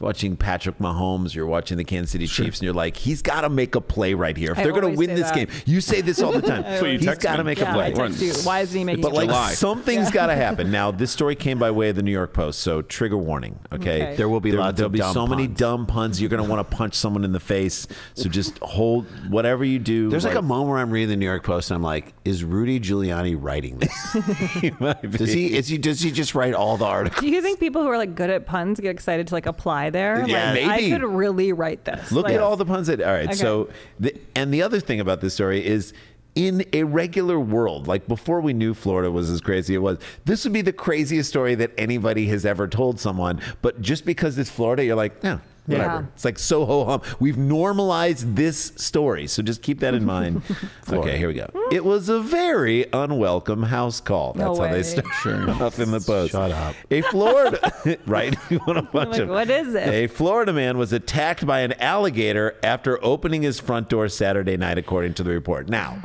Watching Patrick Mahomes, you're watching the Kansas City Chiefs, and you're like, he's got to make a play right here. If I they're going to win this that. game, you say this all the time. what you he's text got to make Yeah, a play. I text you. Why isn't he making But a like July. something's got to happen. Now this story came by way of the New York Post, so trigger warning. Okay, Okay. There will be lots There'll of be dumb so many dumb puns. You're going to want to punch someone in the face. So just hold whatever you do. There's like a moment where I'm reading the New York Post and I'm like, is Rudy Giuliani writing this? does he is he does he just write all the articles? Do you think people who are like good at puns get excited to like apply there? Yeah, like, maybe. I could really write this. Look Like, at all the puns that. All right. Okay. So, the, and the other thing about this story is. In a regular world, like before we knew Florida was as crazy as it was, this would be the craziest story that anybody has ever told someone. But just because it's Florida, you're like, no, whatever. Yeah. It's like so ho hum. We've normalized this story, so just keep that in mind. okay, here we go. It was a very unwelcome house call. No That's how they start off in the post. Shut up. A Florida, right? You want to watch like, him. what is it? A Florida man was attacked by an alligator after opening his front door Saturday night, according to the report. Now,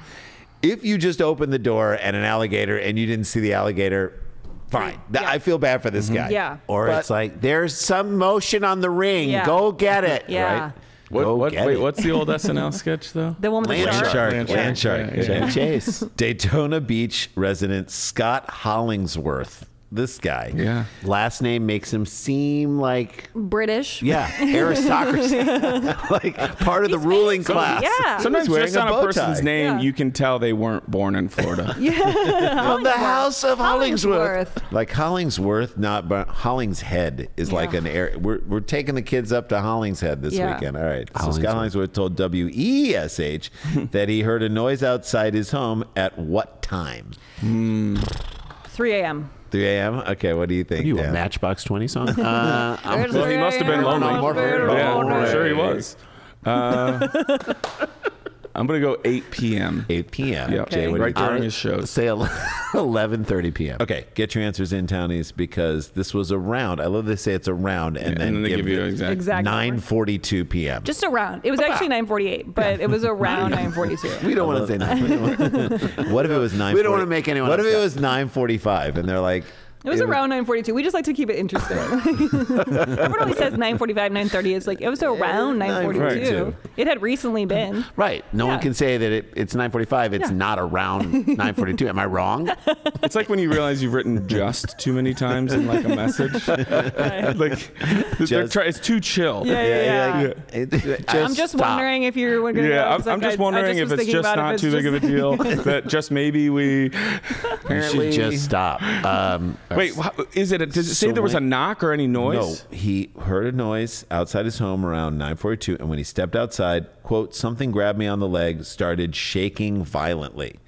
if you just opened the door and an alligator and you didn't see the alligator, fine. Th- I feel bad for this mm-hmm. guy. Yeah. Or But- it's like there's some motion on the ring. Yeah. Go get it. Yeah. Right? What, Go what, get wait, it. what's the old SNL sketch though? The one with the Land shark. shark. Land Land shark. shark. Land Yeah, shark. yeah. Chase. Daytona Beach resident Scott Hollingsworth. This guy. Yeah. Last name makes him seem like British. yeah, aristocracy. like part of the ruling class. Yeah. Sometimes wearing just a on a bow person's tie. name, Yeah. you can tell they weren't born in Florida. yeah. From the house of Hollingsworth. Hollingsworth. Like Hollingsworth, not but Hollingshead is like an air. We're, we're taking the kids up to Hollingshead this Yeah. weekend. All right. So Hollingsworth. Scott Hollingsworth told WESH that he heard a noise outside his home at what time? Hmm. 3 a.m. 3 a.m. Okay, what do you think? Are you a Matchbox Twenty song? Uh, Well, he must have been lonely. Yeah, I'm sure he was. Uh, I'm gonna go 8 p.m. 8 p.m. Yep. Jay, what do you right think? during his shows. say 11:30 p.m. Okay, get your answers in, townies, because this was around. I love they say it's around, and, and then, then they give you the exact. Exact number. 9:42 p.m. Just around. It was actually 9:48, but it was around 9:42. we don't want to say that. what if it was 9? We don't wanna make anyone What if it upset. was 9:45 and they're like, It was around 9:42. We just like to keep it interesting. Everyone always says 9:45, 9:30. It's like it was around 9:42. 9:42. It had recently been. Right. No one can say that it, it's 9:45. It's Yeah. not around 9:42. Am I wrong? It's like when you realize you've written just too many times in like a message. like try- it's too chill. Yeah, yeah, yeah. yeah, It- I'm just stop. wondering if you're going to. Yeah, I'm, I'm just wondering if it's just not too big of a deal. that just maybe we You apparently should just stop. Um, Wait, is it? A, does it say So there was a knock or any noise? No, he heard a noise outside his home around 9:42, and when he stepped outside, quote, something grabbed me on the leg, started shaking violently.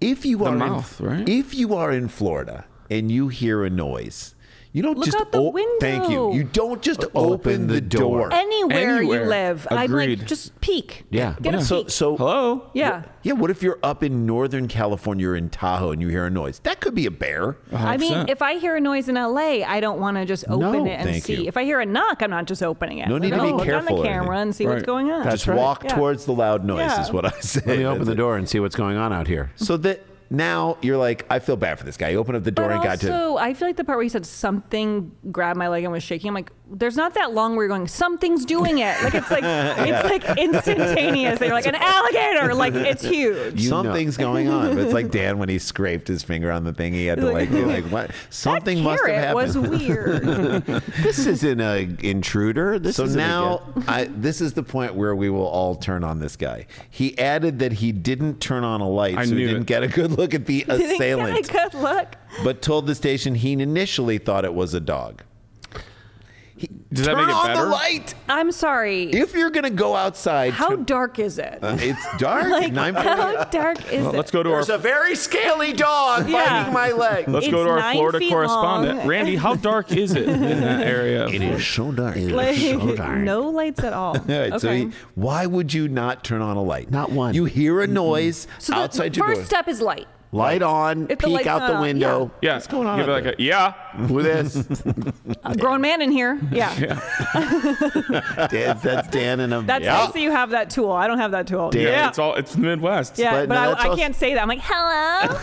If you The are mouth, in, right? If you are in Florida and you hear a noise, you don't Look just out the o- Thank you. You don't just open, the door. Anywhere, Anywhere. you live, I'm like, just peek. Yeah. Get a So, peek. so Hello. yeah. yeah. What if you're up in Northern California, you're in Tahoe, and you hear a noise? That could be a bear. I mean, 100%. if I hear a noise in LA, I don't want to just open No, it and thank see. you. If I hear a knock, I'm not just opening it. No need to Like, be look careful on or the camera anything. and see what's Right. going on. just walk Yeah. towards the loud noise Yeah. is what I say. let me open That's the it. door and see what's going on out here. So that now you're like, I feel bad for this guy. He opened up the door But and got to. also, I feel like the part where he said something grabbed my leg and was shaking. I'm like, there's not that long where you're going, something's doing it. Like it's like it's like instantaneous. They're like an alligator. Like it's huge. You know. Something's going on. But it's like Dan when he scraped his finger on the thing. He had to like be like, what? Something that must have carrot happened. was weird. this isn't a uh, intruder. This So isn't now. I, this is the point where we will all turn on this guy. He added that he didn't turn on a light, I so he didn't it. get a good look at the assailant. Didn't assailant, get a good look. but told the station he initially thought it was a dog. Does that turn make it on better? the light. I'm sorry. If you're gonna go outside, How to- dark is it? Uh, it's dark. like nine how dark is Well, it? let's go to our There's a very scaly dog Yeah. biting my leg. let's go to our Florida correspondent, long. Randy. How dark is it in that area? It is so dark. Like, no lights at all. All right, so okay. he, why would you not turn on a light? Not one. You hear a noise so the outside your first door. step is light. Light on, If peek light's out not the on, window. Yeah, What's going on out like a yeah. With this, A grown man in here. Yeah. Dan, that's Dan and a That's yeah. nice that you have that tool. I don't have that tool. Yeah, yeah. it's all it's the Midwest. yeah, but but, no, I, that's I can't say that. I'm like, hello.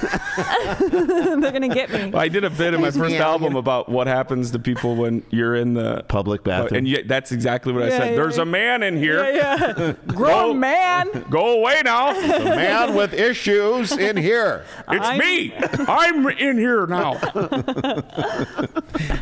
They're gonna get me. I did a bit in my first me, album about what happens to people when you're in the Public bathroom. and yet that's exactly what I said. yeah, There's yeah. a man in here. Yeah, yeah. Grown Go- man. Go away now. a man with issues in here. It's I'm- me. I'm in here now.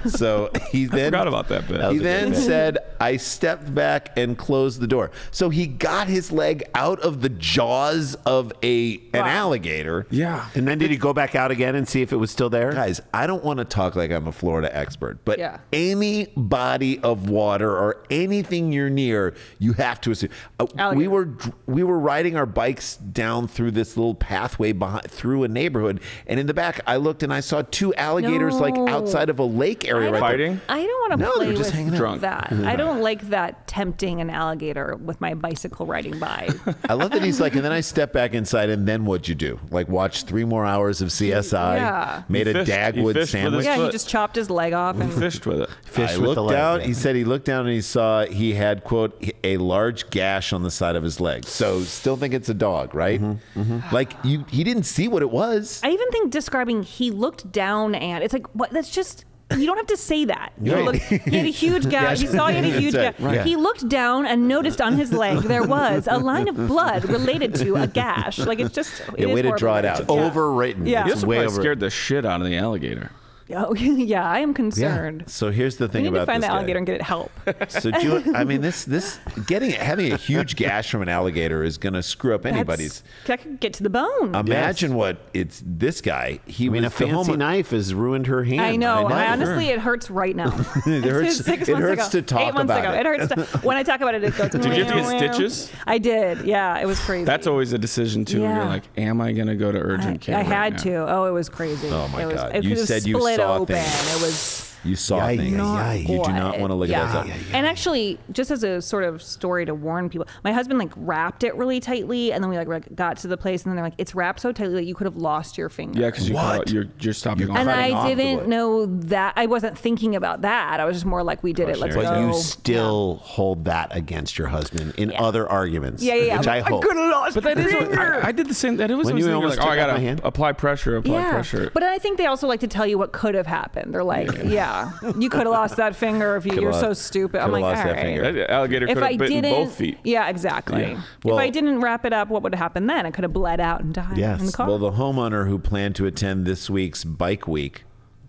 So he then Forgot about that bit. He was a good then bit. said, "I stepped back and closed the door." So he got his leg out of the jaws of a an alligator. Yeah. and then did he go back out again and see if it was still there? Guys, I don't want to talk like I'm a Florida expert, but Yeah. any body of water or anything you're near, you have to assume. Uh, we were we were riding our bikes down through this little pathway behind through a neighborhood, and in the back, I looked and I saw two alligators like outside of a lake area I right don't- there. Fighting? I don't want to No, play they're just with hanging. Drunk. that. I don't like that tempting an alligator with my bicycle riding by. I love that he's like, and then I step back inside, and then what'd you do? Like, watch three more hours of CSI, Yeah. made He a fished- Dagwood sandwich. yeah, he just chopped his leg off and Fished with it. Fish I with looked the leg. down. He said he looked down and he saw he had quote a large gash on the side of his leg. So still think it's a dog, right? Mm-hmm. Like you, he didn't see what it was. I even think describing he looked down and it's like what that's just you don't have to say that. You Right. look, he had a huge gash. You saw he had a huge That's gash. right. Right. He looked down and noticed on his leg there was a line of blood related to a gash. Like it's just it Yeah, is way to horrible draw it to- out. Yeah. Overwritten. Yeah. He It's way probably over. scared the shit out of the alligator. Oh, yeah, I am concerned. So here's the We thing need about to find this the guy. alligator and get it help. So do you, I mean this this getting having a huge gash from an alligator is going to screw up anybody's. That's, that could get to the bone. Imagine what it's this guy. He I mean, a was the fancy home- knife has ruined her hand. I know. know. I honestly, it hurts right now. It hurts- Six it months hurts ago. to talk Eight months about ago. it. It hurts to, when I talk about it. It goes. Did you have to get stitches? I did. Yeah, it was crazy. That's always a decision too. When you're like, am I gonna go to urgent I, care? I right had now? to. Oh, it was crazy. Oh, my it was, God. It You was said you split saw open. things. It was. You saw Yay, things. yay, yay. You do not want to look yeah. at those. And actually, just as a sort of story to warn people, my husband like wrapped it really tightly, and then we like like, got to the place, and then they're like, "It's wrapped so tightly that you could have lost your finger." Yeah, because you caught, you're you're stopping. and off. cutting off I didn't know that. I wasn't thinking about that. I was just more like, "We did it. Let's Cautionary go." But you still hold that against your husband in Yeah. other arguments. Yeah, yeah, yeah. Which I I'm like, hope. could have lost But that is. my What, finger. I, I did the same. That it was When you thinking, almost like, oh, I took gotta apply pressure. Apply pressure. But I think they also like to tell you what could have happened. They're like, yeah, you could have lost that finger if you, you're so stupid. I'm like, lost all that right. finger. Alligator If could I have bitten didn't, both feet. yeah, exactly. Yeah. Well- if I didn't wrap it up, what would have happened then? I could have bled out and died Yes. in the car. Well, the homeowner who planned to attend this week's bike week.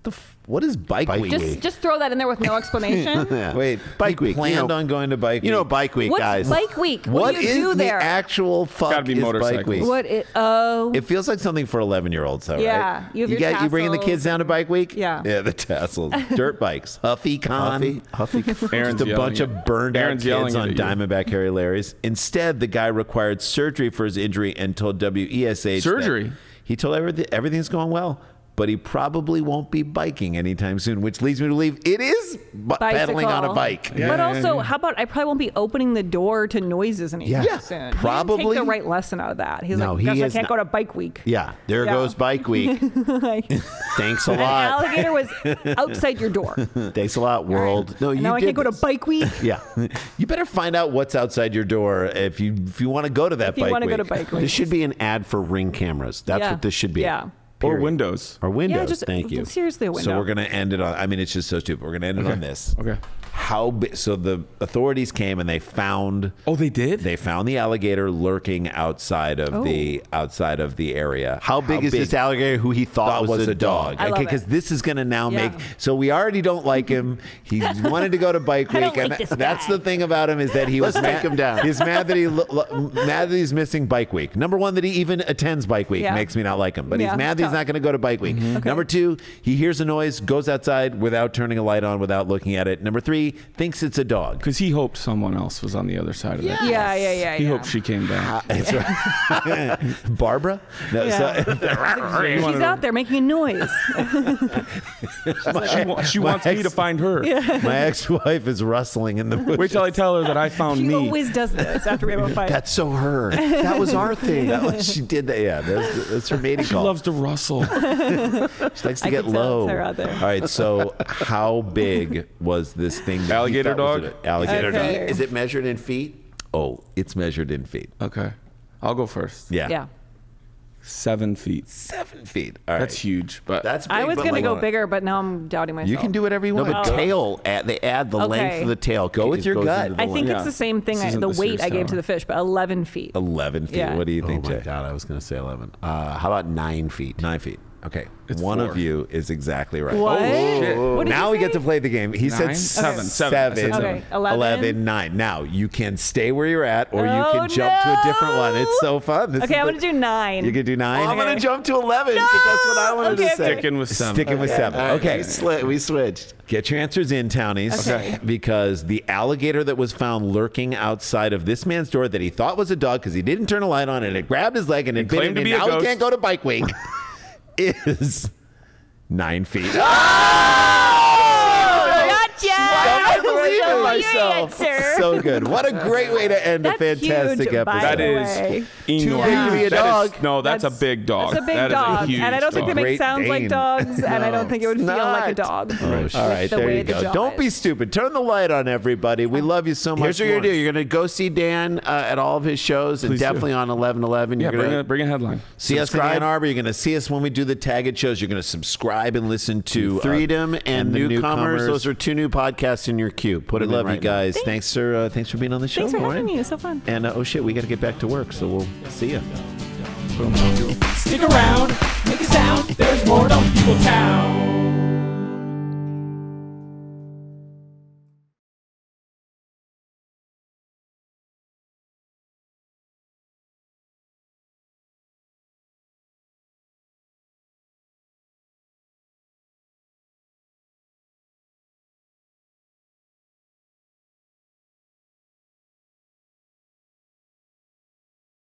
The f- what is bike, Bike week? just week. just throw that in there with no explanation. Yeah. Wait, Bike he week, you Planned know- on going to bike. Week. You know, week. bike week, What's guys. bike week? What, What do you is do the there? actual fuck gotta be is bike motorcycles. week? what it? Oh, It feels like something for 11 year olds, though, Yeah, right? you have your got you bringing the tassels kids down to bike week. Yeah. yeah, the tassels, dirt bikes, Huffy Con, Huffy, Huffy. Aaron's just a bunch yelling of burned Aaron's out yelling kids on at you. Diamondback Harry Larry's. Instead, the guy required surgery for his injury and told WESH that Surgery? he told everything everything's going well. But he probably won't be biking anytime soon, which leads me to believe it is bu- pedaling on a Bicycle. bike. but also, how about I probably won't be opening the door to noises anytime Yeah, soon. He didn't probably. take the right lesson out of that. He's No, like, he I can't not- go to bike week." Yeah, there Yeah. goes bike week. Thanks a An lot. alligator was outside your door. Thanks a lot, world. No, And you now I can't go to bike week. Yeah, You better find out what's outside your door if you if you want to go to that If you bike want to go to bike week, this should be an ad for Ring cameras. That's Yeah. what this should be. Yeah. Or windows. Or windows. Yeah, just Thank you. seriously a window. So we're gonna end it on. I mean, it's just so stupid. We're gonna end it on this. Okay. How big. So the authorities came and they found. Oh, they did. They found the alligator lurking outside of the Oh. outside of the area. How big is this alligator who he thought, thought was, a dog. I okay, because this is going to now Yeah. make. So we already don't like him. He wanted to go to bike week, don't and that's the thing about him is that he was Let's mad, take him down. He's mad that he lo- lo- mad that he's missing bike week. Number one, that he even attends bike week Yeah. makes me not like him. But Yeah, he's mad that he's not going to go to bike week. Okay. Number two, he hears a noise, goes outside without turning a light on, without looking at it. Number three, thinks it's a dog. Because he hoped someone else was on the other side of that. Yeah, yeah, yeah. He yeah. hoped she came back. Ah, that's right. Barbara. No, Yeah. so- She's out there making a noise. she wa- she wants me to find her. my ex-wife is rustling in the bushes. Wait till I tell her that I found She me. always does this after we have a fight. That's so her. That was our thing. That was- she did that. Yeah, that's, that's her mating she call. loves to rustle. She likes to I get low. her out there. All right, so how big was this thing? That he Alligator thought was dog? an Alligator Okay. dog. Is it measured in feet? Oh, it's measured in feet. okay. I'll go first. Yeah. yeah. Seven feet. Seven feet. All right. That's huge. But That's big, I was but gonna like- go bigger, but now I'm doubting myself. you can do whatever you No, want. but Oh. tail. Add, they add the length Okay. of the tail. Go with It your goes gut. into the I think Yeah. it's the same thing. This I, isn't the the weight Sears I gave to Tower. the fish, but 11 feet. Eleven feet. Yeah. What do you Oh think, my Jay? god! I was going to say eleven. Uh, how about nine feet? Nine feet. Okay. It's One four. of you is exactly right. What? Oh, shit. What now we get to play the game. He said Nine? s- Seven. seven, Seven. Seven. Okay, 11? 9. Now, you can stay where you're at or you Oh, can jump to a different one. It's so fun. This Okay, I'm the- gonna do nine. You can do 9? I'm gonna jump to eleven because that's what I wanted Okay, to say. sticking with seven. Sticking with 7. All right, Okay. we, sli- we switched. Get your answers in, townies. Okay. Because the alligator that was found lurking outside of this man's door that he thought was a dog because he didn't turn a light on and it grabbed his leg and it bit him and be a now he can't go to bike week is nine feet. Gotcha! I believe in Your myself. answer. So good. What a great way to end That's a fantastic huge, episode. That the is enormous. big to be a That is- dog. no, that's, That's- a big dog. It's a big That is dog, huge and I don't think dog. they Great make sounds Dane. like dogs, and I don't think it would feel like a dog. All right, the there you go. jaw Don't be stupid. Turn the light on, everybody. We love you so much. Here's what you're gonna do. You're gonna go see Dan uh, at all of his shows, and Please do. definitely on 1111. Yeah, You're bring gonna a, bring a headline. See us in Ann Arbor. You're going to see us when we do the tagged shows. You're going to subscribe and listen to uh, Threedom and, the newcomers. Those are two new podcasts in your queue. Put We them in love you right now. guys. Thanks for uh, thanks for being on the show. Thanks for Lauren. having me. It's so fun. And uh, oh shit, we got to get back to work, so we'll see you. Stick around, make a sound. There's more Dumb People Town.